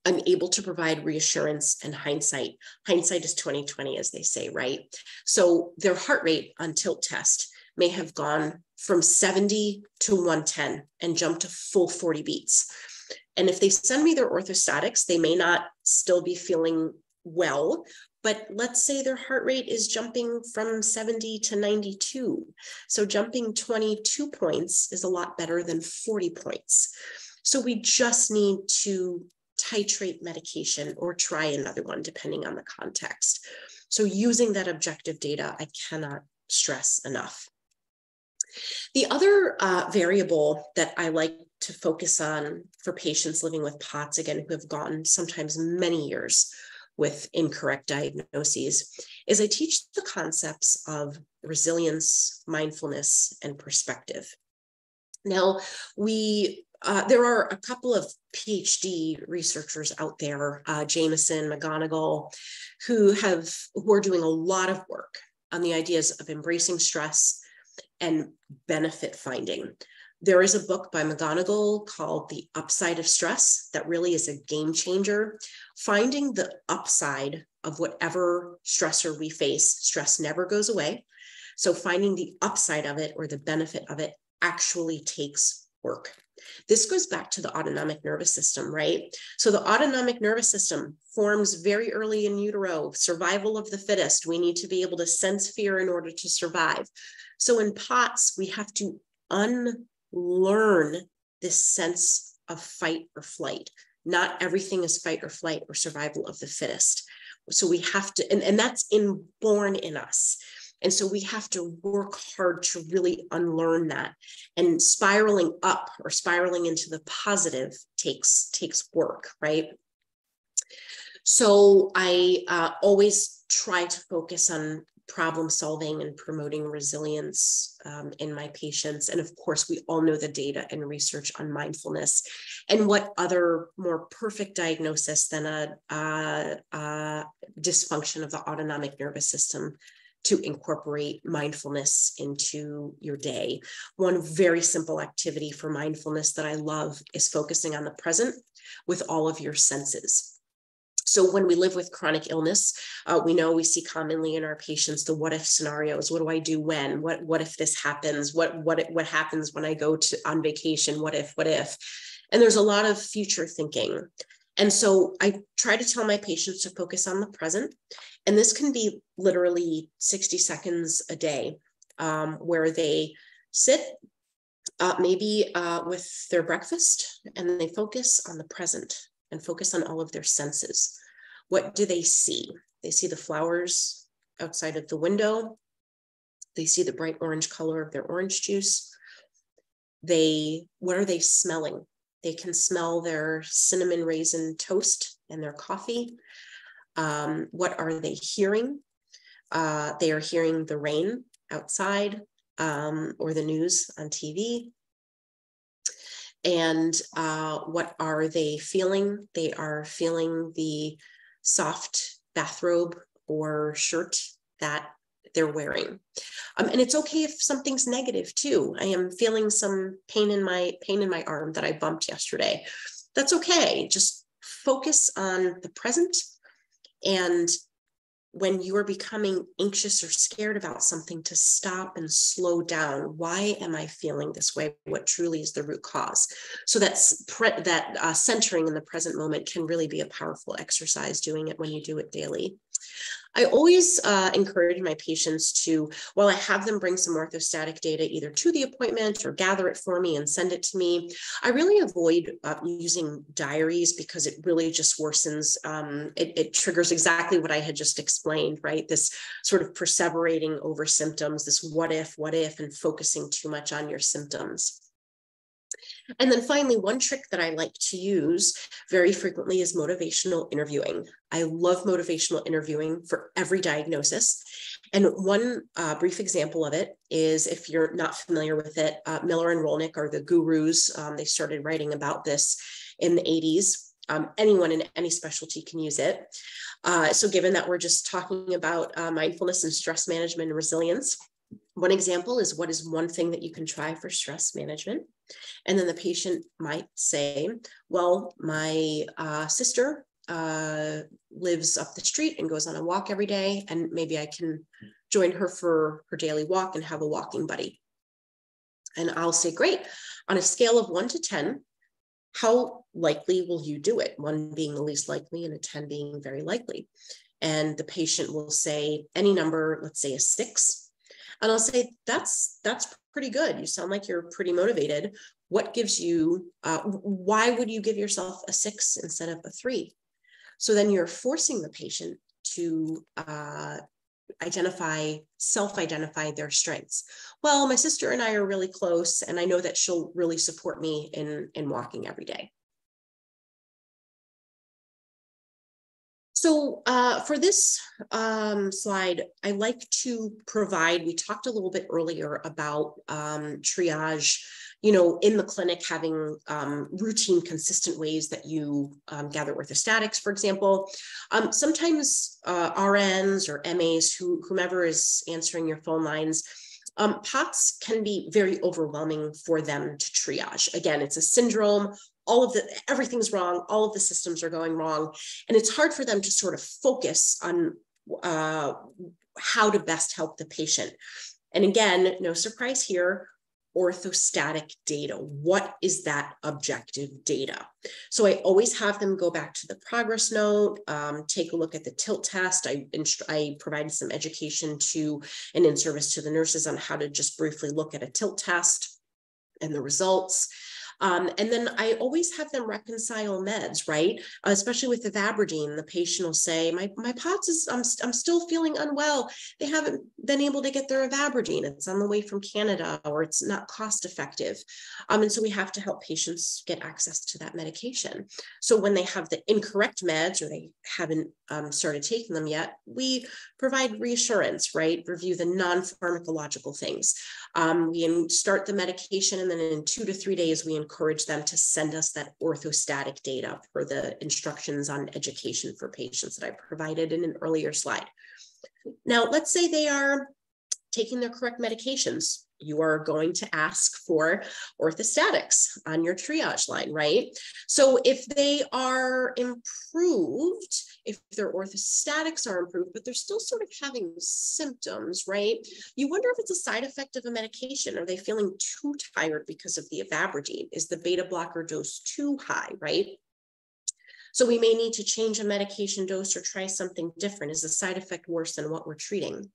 I'm able to provide reassurance and hindsight. Hindsight is 2020, as they say, right? So their heart rate on tilt test may have gone from 70 to 110 and jumped to full 40 beats. And if they send me their orthostatics, they may not still be feeling well, but let's say their heart rate is jumping from 70 to 92. So jumping 22 points is a lot better than 40 points. So we just need to titrate medication or try another one depending on the context. So using that objective data, I cannot stress enough. The other uh, variable that I like to focus on for patients living with POTS, again, who have gone sometimes many years with incorrect diagnoses, is I teach the concepts of resilience, mindfulness, and perspective. Now, we uh, there are a couple of PhD researchers out there, uh, Jamieson, McGonigal, who have who are doing a lot of work on the ideas of embracing stress, and benefit finding. There is a book by McGonigal called The Upside of Stress that really is a game changer. Finding the upside of whatever stressor we face, stress never goes away. So finding the upside of it or the benefit of it actually takes work. This goes back to the autonomic nervous system, right? So the autonomic nervous system forms very early in utero, survival of the fittest. We need to be able to sense fear in order to survive. So in POTS, we have to unlearn this sense of fight or flight. Not everything is fight or flight or survival of the fittest. So we have to, and, and that's inborn in us. And so we have to work hard to really unlearn that. And spiraling up or spiraling into the positive takes takes work, right? So I uh, always try to focus on problem solving and promoting resilience um, in my patients. And of course, we all know the data and research on mindfulness. And what other more perfect diagnosis than a, a, a dysfunction of the autonomic nervous system to incorporate mindfulness into your day. One very simple activity for mindfulness that I love is focusing on the present with all of your senses. So when we live with chronic illness, uh, we know we see commonly in our patients the what if scenarios. What do I do when? What what if this happens? What what what happens when I go to on vacation? What if? What if? And there's a lot of future thinking. And so I try to tell my patients to focus on the present. And this can be literally 60 seconds a day um, where they sit uh, maybe uh, with their breakfast and they focus on the present and focus on all of their senses. What do they see? They see the flowers outside of the window. They see the bright orange color of their orange juice. They, what are they smelling? They can smell their cinnamon raisin toast and their coffee. Um, what are they hearing? Uh, they are hearing the rain outside um, or the news on TV. And uh, what are they feeling? They are feeling the soft bathrobe or shirt that they're wearing. Um, and it's okay if something's negative too. I am feeling some pain in my pain in my arm that I bumped yesterday. That's okay. Just focus on the present and when you are becoming anxious or scared about something to stop and slow down. Why am i feeling this way? What truly is the root cause? So that's pre- that uh, centering in the present moment can really be a powerful exercise doing it when you do it daily I always uh, encourage my patients to, while I have them bring some orthostatic data either to the appointment or gather it for me and send it to me, I really avoid uh, using diaries because it really just worsens, um, it, it triggers exactly what I had just explained, right? This sort of perseverating over symptoms, this what if, what if, and focusing too much on your symptoms. And then finally, one trick that I like to use very frequently is motivational interviewing. I love motivational interviewing for every diagnosis. And one uh, brief example of it is if you're not familiar with it, uh, Miller and Rollnick are the gurus. Um, they started writing about this in the 80s. Um, anyone in any specialty can use it. Uh, so, given that we're just talking about uh, mindfulness and stress management and resilience, one example is what is one thing that you can try for stress management? And then the patient might say, well, my uh, sister uh, lives up the street and goes on a walk every day, and maybe I can join her for her daily walk and have a walking buddy. And I'll say, great. On a scale of one to 10, how likely will you do it? One being the least likely and a 10 being very likely. And the patient will say any number, let's say a six. And I'll say, that's that's pretty good. You sound like you're pretty motivated. What gives you, uh, why would you give yourself a six instead of a three? So then you're forcing the patient to uh, identify, self identify their strengths. Well, my sister and I are really close, and I know that she'll really support me in, in walking every day. So uh, for this um, slide, I like to provide, we talked a little bit earlier about um, triage, you know, in the clinic having um, routine, consistent ways that you um, gather orthostatics, for example. Um, sometimes uh, RNs or MAs, who, whomever is answering your phone lines, um, POTS can be very overwhelming for them to triage. Again, it's a syndrome all of the everything's wrong all of the systems are going wrong. And it's hard for them to sort of focus on uh, how to best help the patient. And again no surprise here orthostatic data. What is that objective data? So i always have them go back to the progress note um, take a look at the tilt test. I, I provided some education to and in service to the nurses on how to just briefly look at a tilt test and the results um, and then I always have them reconcile meds, right? Uh, especially with the ivabradine, the patient will say, my, my POTS is, I'm, I'm still feeling unwell. They haven't been able to get their ivabradine. It's on the way from Canada or it's not cost effective. Um, and so we have to help patients get access to that medication. So when they have the incorrect meds or they haven't um, started taking them yet, we provide reassurance, right? Review the non-pharmacological things. Um, we start the medication and then in two to three days, we encourage them to send us that orthostatic data for the instructions on education for patients that I provided in an earlier slide. Now, let's say they are taking their correct medications you are going to ask for orthostatics on your triage line, right? So if they are improved, if their orthostatics are improved, but they're still sort of having symptoms, right? You wonder if it's a side effect of a medication. Are they feeling too tired because of the ivabradine? Is the beta blocker dose too high, right? So we may need to change a medication dose or try something different. Is the side effect worse than what we're treating?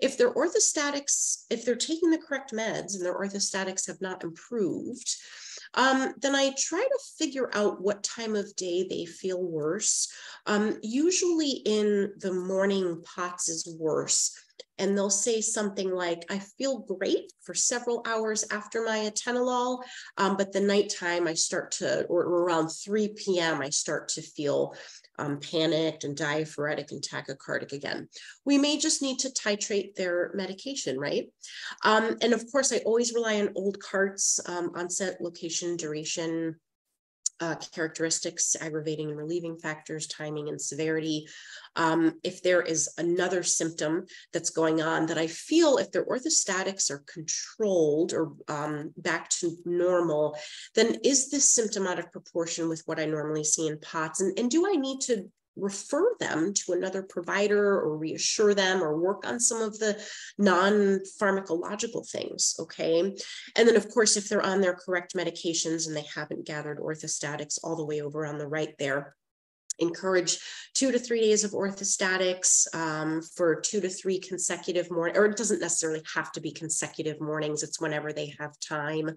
If their orthostatics, if they're taking the correct meds and their orthostatics have not improved, um, then I try to figure out what time of day they feel worse. Um, usually in the morning, POTS is worse and they'll say something like, I feel great for several hours after my atenolol, um, but the nighttime I start to, or, around 3 p.m., I start to feel um, panicked and diaphoretic and tachycardic again. We may just need to titrate their medication, right? Um, and of course, I always rely on OLDCARTS, um, onset, location, duration, uh, characteristics, aggravating and relieving factors, timing and severity. Um, if there is another symptom that's going on that I feel if their orthostatics are controlled or um, back to normal, then is this symptom out of proportion with what I normally see in POTS? And, and do I need to refer them to another provider or reassure them or work on some of the non pharmacological things. Okay. And then, of course, if they're on their correct medications and they haven't gathered orthostatics all the way over on the right there, encourage two to three days of orthostatics um, for two to three consecutive morning, or it doesn't necessarily have to be consecutive mornings. It's whenever they have time.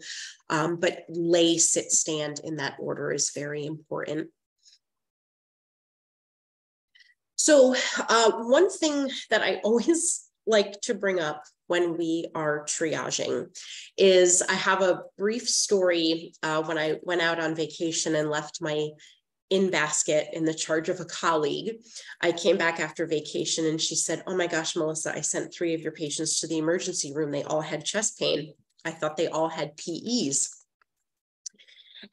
Um, but lay, sit, stand in that order is very important. So, uh, one thing that I always like to bring up when we are triaging is I have a brief story uh, when I went out on vacation and left my in basket in the charge of a colleague. I came back after vacation and she said, Oh my gosh, Melissa, I sent three of your patients to the emergency room. They all had chest pain. I thought they all had PEs.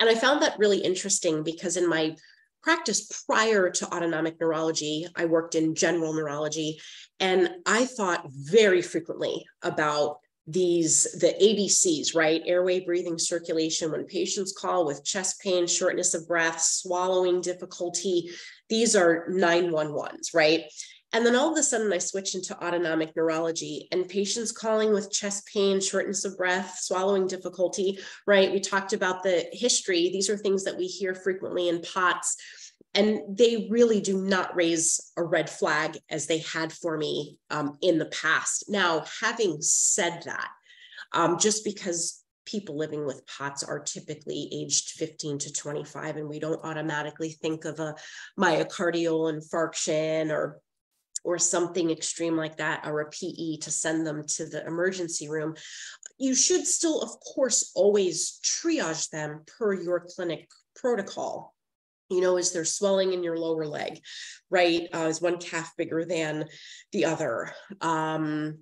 And I found that really interesting because in my practice prior to autonomic neurology, I worked in general neurology, and I thought very frequently about these the ABCs, right? Airway, breathing, circulation. When patients call with chest pain, shortness of breath, swallowing difficulty, these are 911s, right? And then all of a sudden, I switched into autonomic neurology and patients calling with chest pain, shortness of breath, swallowing difficulty, right? We talked about the history. These are things that we hear frequently in POTS, and they really do not raise a red flag as they had for me um, in the past. Now, having said that, um, just because people living with POTS are typically aged 15 to 25, and we don't automatically think of a myocardial infarction or or something extreme like that, or a PE to send them to the emergency room, you should still, of course, always triage them per your clinic protocol. You know, is there swelling in your lower leg, right? Uh, is one calf bigger than the other? Um,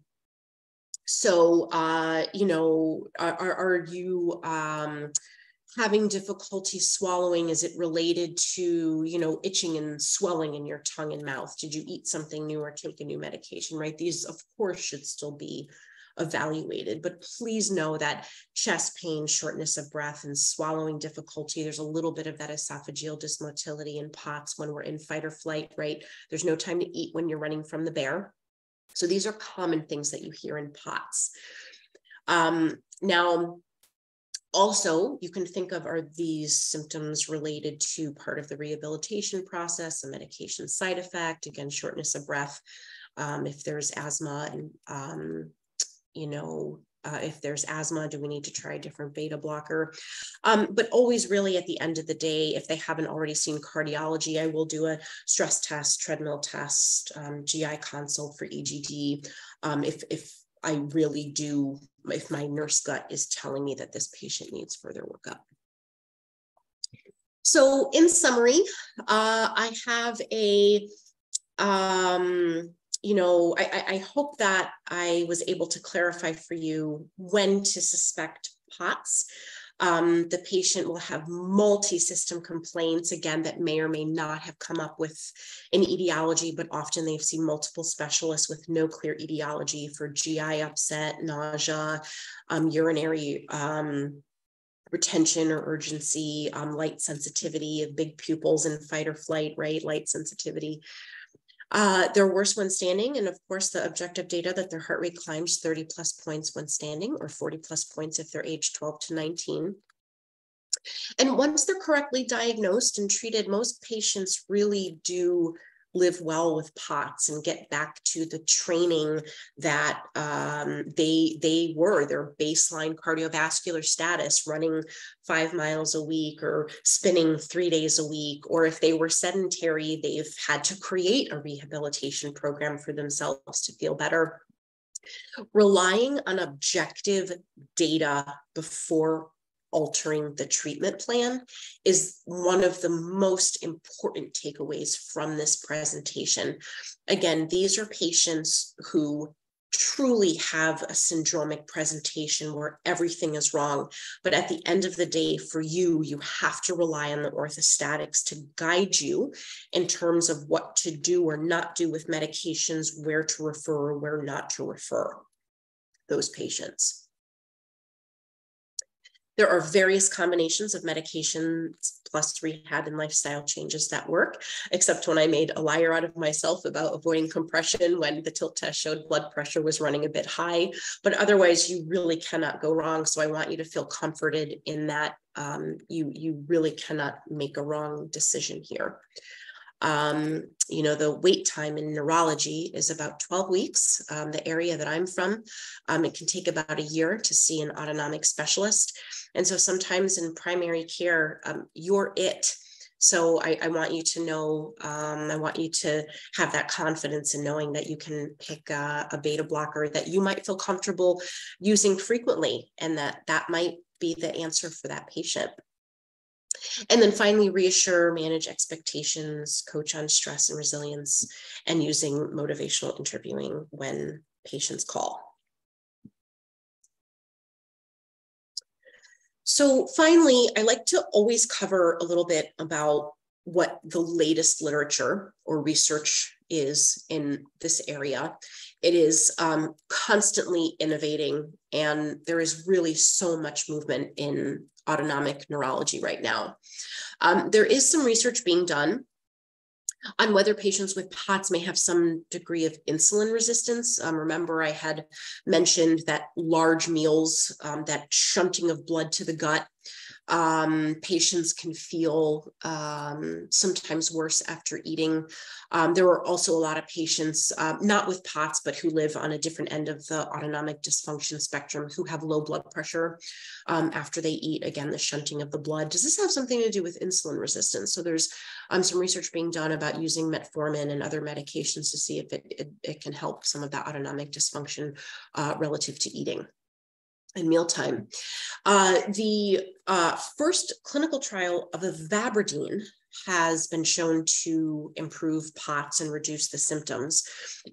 so, uh, you know, are, are you, um, having difficulty swallowing is it related to you know itching and swelling in your tongue and mouth? Did you eat something new or take a new medication right? These of course should still be evaluated but please know that chest pain shortness of breath and swallowing difficulty there's a little bit of that esophageal dysmotility in POTS when we're in fight or flight right? There's no time to eat when you're running from the bear. So these are common things that you hear in POTS. Um, now also, you can think of are these symptoms related to part of the rehabilitation process, a medication side effect, again, shortness of breath, um, if there's asthma and, um, you know, uh, if there's asthma, do we need to try a different beta blocker? Um, but always really at the end of the day, if they haven't already seen cardiology, I will do a stress test, treadmill test, um, GI consult for EGD. Um, if, if I really do, if my nurse gut is telling me that this patient needs further workup. So in summary, uh, I have a, um, you know, I, I hope that I was able to clarify for you when to suspect POTS. Um, the patient will have multi-system complaints, again, that may or may not have come up with an etiology, but often they've seen multiple specialists with no clear etiology for GI upset, nausea, um, urinary um, retention or urgency, um, light sensitivity of big pupils in fight or flight, right? Light sensitivity. Uh, they're worse when standing. And of course, the objective data that their heart rate climbs 30 plus points when standing or 40 plus points if they're age 12 to 19. And once they're correctly diagnosed and treated, most patients really do live well with POTS and get back to the training that um, they they were their baseline cardiovascular status running five miles a week or spinning three days a week or if they were sedentary they've had to create a rehabilitation program for themselves to feel better. Relying on objective data before altering the treatment plan is one of the most important takeaways from this presentation. Again, these are patients who truly have a syndromic presentation where everything is wrong. But at the end of the day, for you, you have to rely on the orthostatics to guide you in terms of what to do or not do with medications, where to refer where not to refer those patients. There are various combinations of medications plus rehab and lifestyle changes that work, except when I made a liar out of myself about avoiding compression when the tilt test showed blood pressure was running a bit high. But otherwise, you really cannot go wrong. So I want you to feel comforted in that um, you, you really cannot make a wrong decision here. Um, you know, the wait time in neurology is about 12 weeks. Um, the area that I'm from, um, it can take about a year to see an autonomic specialist. And so sometimes in primary care, um, you're it. So I, I, want you to know, um, I want you to have that confidence in knowing that you can pick a, a beta blocker that you might feel comfortable using frequently and that that might be the answer for that patient. And then finally, reassure, manage expectations, coach on stress and resilience, and using motivational interviewing when patients call. So finally, I like to always cover a little bit about what the latest literature or research is in this area. It is um, constantly innovating, and there is really so much movement in autonomic neurology right now. Um, there is some research being done on whether patients with POTS may have some degree of insulin resistance. Um, remember, I had mentioned that large meals, um, that shunting of blood to the gut, um, patients can feel um, sometimes worse after eating. Um, there are also a lot of patients, uh, not with POTS, but who live on a different end of the autonomic dysfunction spectrum who have low blood pressure um, after they eat. Again, the shunting of the blood. Does this have something to do with insulin resistance? So there's um, some research being done about using metformin and other medications to see if it, it, it can help some of that autonomic dysfunction uh, relative to eating and mealtime. Uh, the uh, first clinical trial of ivabradine has been shown to improve POTS and reduce the symptoms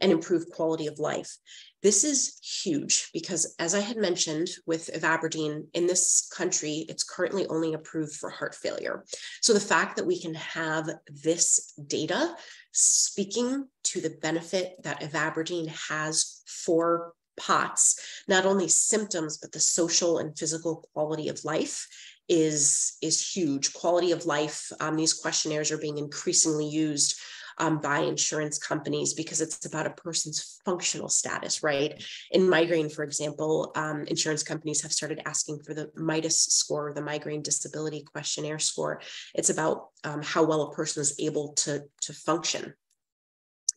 and improve quality of life. This is huge because, as I had mentioned with ivabradine, in this country, it's currently only approved for heart failure. So the fact that we can have this data speaking to the benefit that ivabradine has for POTS, not only symptoms, but the social and physical quality of life is, is huge. Quality of life, um, these questionnaires are being increasingly used um, by insurance companies because it's about a person's functional status, right? In migraine, for example, um, insurance companies have started asking for the MIDAS score, the migraine disability questionnaire score. It's about um, how well a person is able to, to function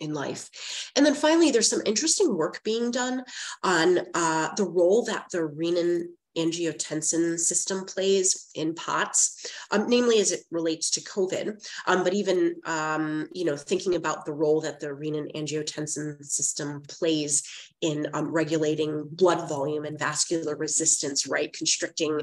in life. And then finally, there's some interesting work being done on uh, the role that the renin angiotensin system plays in POTS, um, namely as it relates to COVID, um, but even um, you know thinking about the role that the renin angiotensin system plays in um, regulating blood volume and vascular resistance, right? Constricting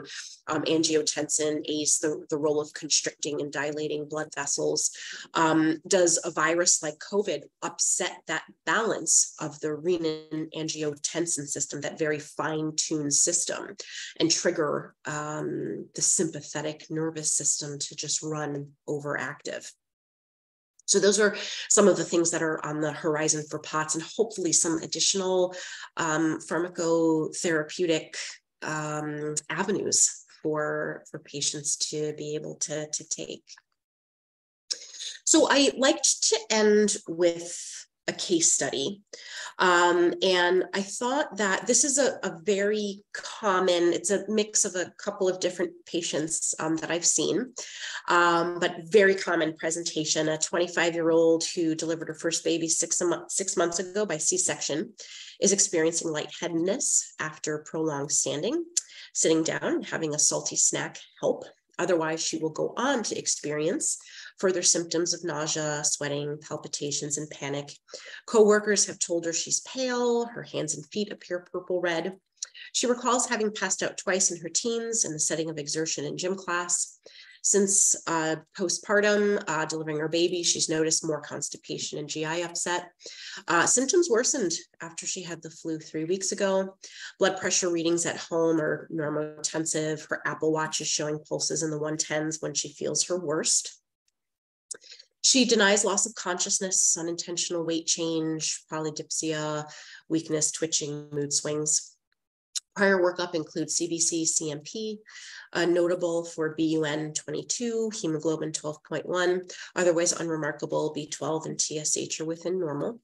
um, angiotensin, ACE, the, the role of constricting and dilating blood vessels. Um, does a virus like COVID upset that balance of the renin angiotensin system, that very fine-tuned system? and trigger um, the sympathetic nervous system to just run overactive. So those are some of the things that are on the horizon for POTS and hopefully some additional um, pharmacotherapeutic um, avenues for, for patients to be able to, to take. So I liked to end with a case study. Um, and I thought that this is a, a, very common, it's a mix of a couple of different patients um, that I've seen, um, but very common presentation. A 25 year old who delivered her first baby six, six months ago by C section is experiencing lightheadedness after prolonged standing. Sitting down, having a salty snack help. Otherwise, she will go on to experience further symptoms of nausea, sweating, palpitations, and panic. Co-workers have told her she's pale, her hands and feet appear purple red. She recalls having passed out twice in her teens in the setting of exertion in gym class. Since uh, postpartum, uh, delivering her baby, she's noticed more constipation and GI upset. Uh, symptoms worsened after she had the flu three weeks ago. Blood pressure readings at home are normotensive. Her Apple Watch is showing pulses in the 110s when she feels her worst. She denies loss of consciousness, unintentional weight change, polydipsia, weakness, twitching, mood swings. Prior workup includes CBC, CMP, uh, notable for BUN 22, hemoglobin 12.1, otherwise unremarkable B12 and TSH are within normal.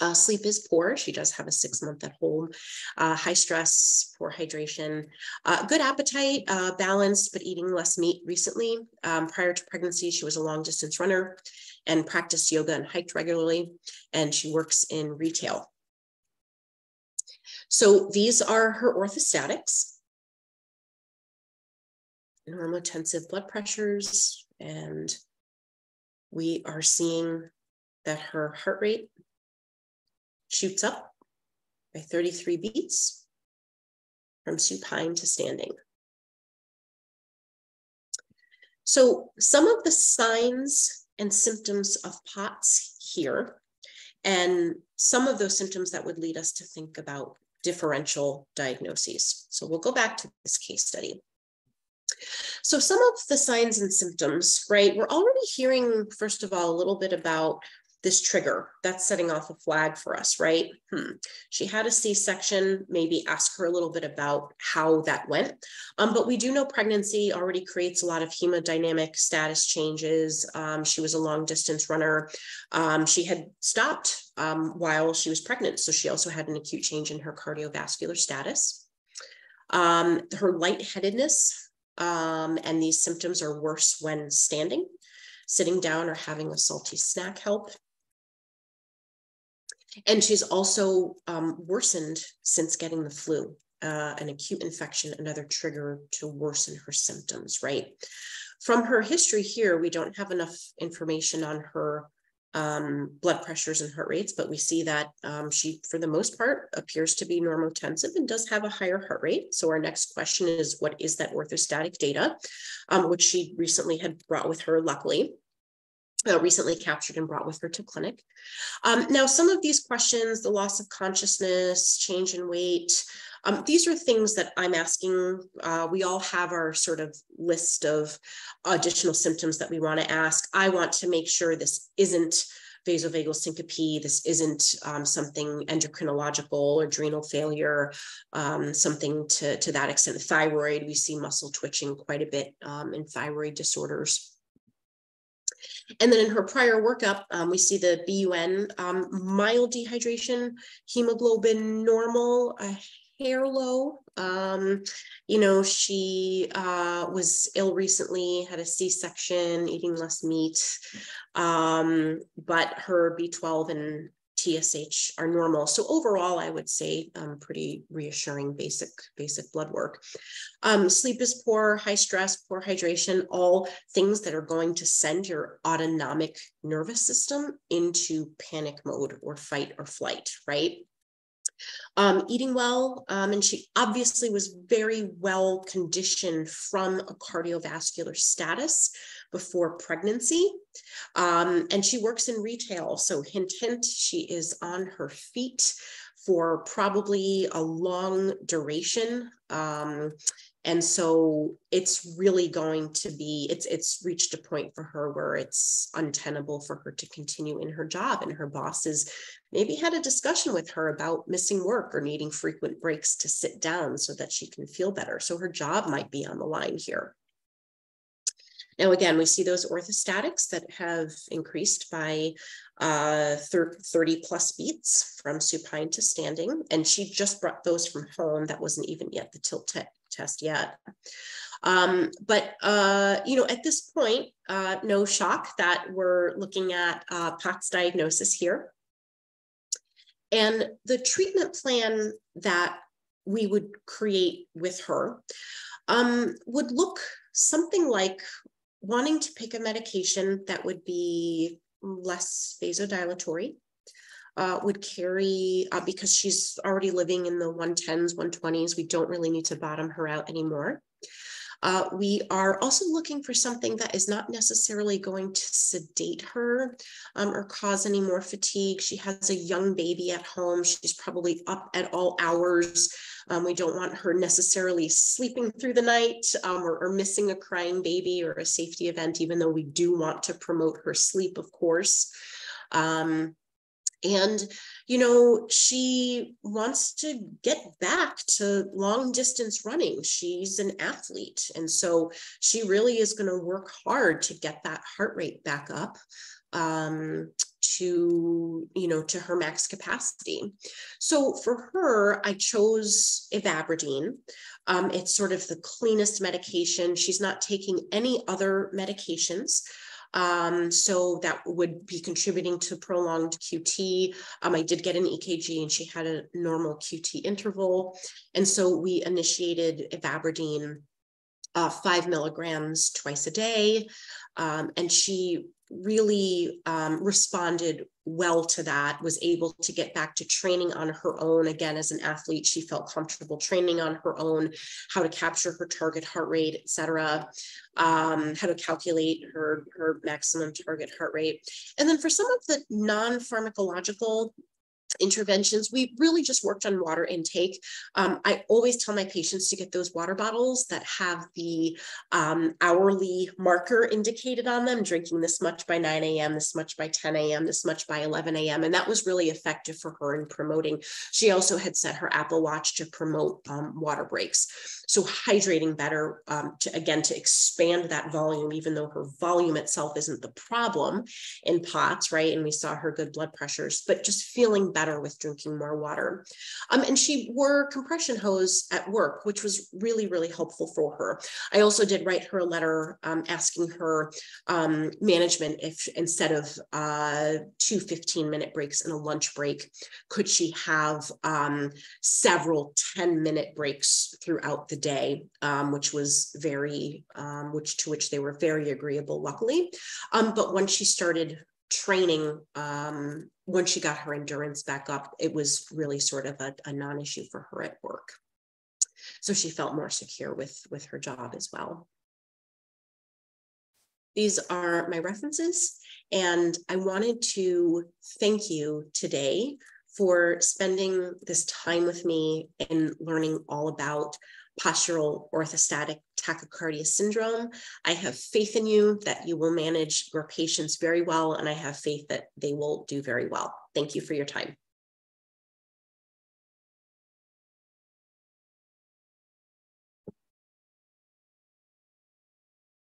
Uh, sleep is poor. She does have a six month at home. Uh, high stress, poor hydration, uh, good appetite, uh, balanced, but eating less meat recently. Um, prior to pregnancy, she was a long distance runner and practiced yoga and hiked regularly. And she works in retail. So these are her orthostatics. Normotensive blood pressures. And we are seeing that her heart rate shoots up by 33 beats from supine to standing. So some of the signs and symptoms of POTS here, and some of those symptoms that would lead us to think about differential diagnoses. So we'll go back to this case study. So some of the signs and symptoms, right? We're already hearing, first of all, a little bit about this trigger that's setting off a flag for us right? Hmm. she had a c-section maybe ask her a little bit about how that went. Um, but we do know pregnancy already creates a lot of hemodynamic status changes. Um, she was a long distance runner. Um, she had stopped um, while she was pregnant. So she also had an acute change in her cardiovascular status. Um, her lightheadedness um, and these symptoms are worse when standing. Sitting down or having a salty snack help and she's also um, worsened since getting the flu, uh, an acute infection, another trigger to worsen her symptoms, right? From her history here, we don't have enough information on her um, blood pressures and heart rates, but we see that um, she, for the most part, appears to be normotensive and does have a higher heart rate. So our next question is, what is that orthostatic data, um, which she recently had brought with her, luckily uh, recently captured and brought with her to clinic. Um, now, some of these questions, the loss of consciousness, change in weight, um, these are things that I'm asking. Uh, we all have our sort of list of additional symptoms that we want to ask. I want to make sure this isn't vasovagal syncope. This isn't um, something endocrinological, adrenal failure, um, something to, to that extent. Thyroid, we see muscle twitching quite a bit um, in thyroid disorders. And then in her prior workup, um, we see the BUN, um, mild dehydration, hemoglobin normal, a hair low. Um, you know, she uh, was ill recently, had a C-section, eating less meat, um, but her B12 and TSH are normal. So overall, I would say um, pretty reassuring basic, basic blood work. Um, sleep is poor, high stress, poor hydration, all things that are going to send your autonomic nervous system into panic mode or fight or flight, right? Um, eating well, um, and she obviously was very well conditioned from a cardiovascular status before pregnancy. Um, and she works in retail. So, hint, hint, she is on her feet for probably a long duration. Um, and so it's really going to be it's it's reached a point for her where it's untenable for her to continue in her job and her bosses maybe had a discussion with her about missing work or needing frequent breaks to sit down so that she can feel better so her job might be on the line here Now, again, we see those orthostatics that have increased by uh, 30 plus beats from supine to standing. And she just brought those from home. That wasn't even yet the tilt te test yet. Um, but, uh, you know, at this point, uh, no shock that we're looking at uh, POTS diagnosis here. And the treatment plan that we would create with her um, would look something like wanting to pick a medication that would be less vasodilatory, uh, would carry, uh, because she's already living in the 110s, 120s, we don't really need to bottom her out anymore. Uh, we are also looking for something that is not necessarily going to sedate her um, or cause any more fatigue. She has a young baby at home. She's probably up at all hours. Um, we don't want her necessarily sleeping through the night um, or, or, missing a crying baby or a safety event, even though we do want to promote her sleep, of course. Um, and, you know, she wants to get back to long distance running. She's an athlete. And so she really is going to work hard to get that heart rate back up um, to, you know, to her max capacity. So for her, I chose ivabradine. Um, it's sort of the cleanest medication. She's not taking any other medications. Um, so that would be contributing to prolonged QT. Um, I did get an EKG and she had a normal QT interval. And so we initiated ivabradine uh, five milligrams twice a day. Um, and she really um, responded well to that, was able to get back to training on her own. Again, as an athlete, she felt comfortable training on her own, how to capture her target heart rate, et cetera, um, how to calculate her, her maximum target heart rate. And then for some of the non-pharmacological interventions, we really just worked on water intake. Um, I always tell my patients to get those water bottles that have the um, hourly marker indicated on them, drinking this much by 9 a.m., this much by 10 a.m., this much by 11 a.m. And that was really effective for her in promoting. She also had set her Apple Watch to promote um, water breaks. So hydrating better um, to, again, to expand that volume, even though her volume itself isn't the problem in POTS, right? And we saw her good blood pressures, but just feeling better with drinking more water. Um, and she wore compression hose at work, which was really, really helpful for her. I also did write her a letter um, asking her um, management if instead of uh, two 15 minute breaks and a lunch break, could she have um, several 10 minute breaks throughout the day, um, which was very, um, which to which they were very agreeable, luckily. But once she started training, um, once she got her endurance back up, it was really sort of a, a non-issue for her at work. So she felt more secure with, with her job as well. These are my references, and I wanted to thank you today for spending this time with me and learning all about postural orthostatic tachycardia syndrome. I have faith in you that you will manage your patients very well, and I have faith that they will do very well. Thank you for your time.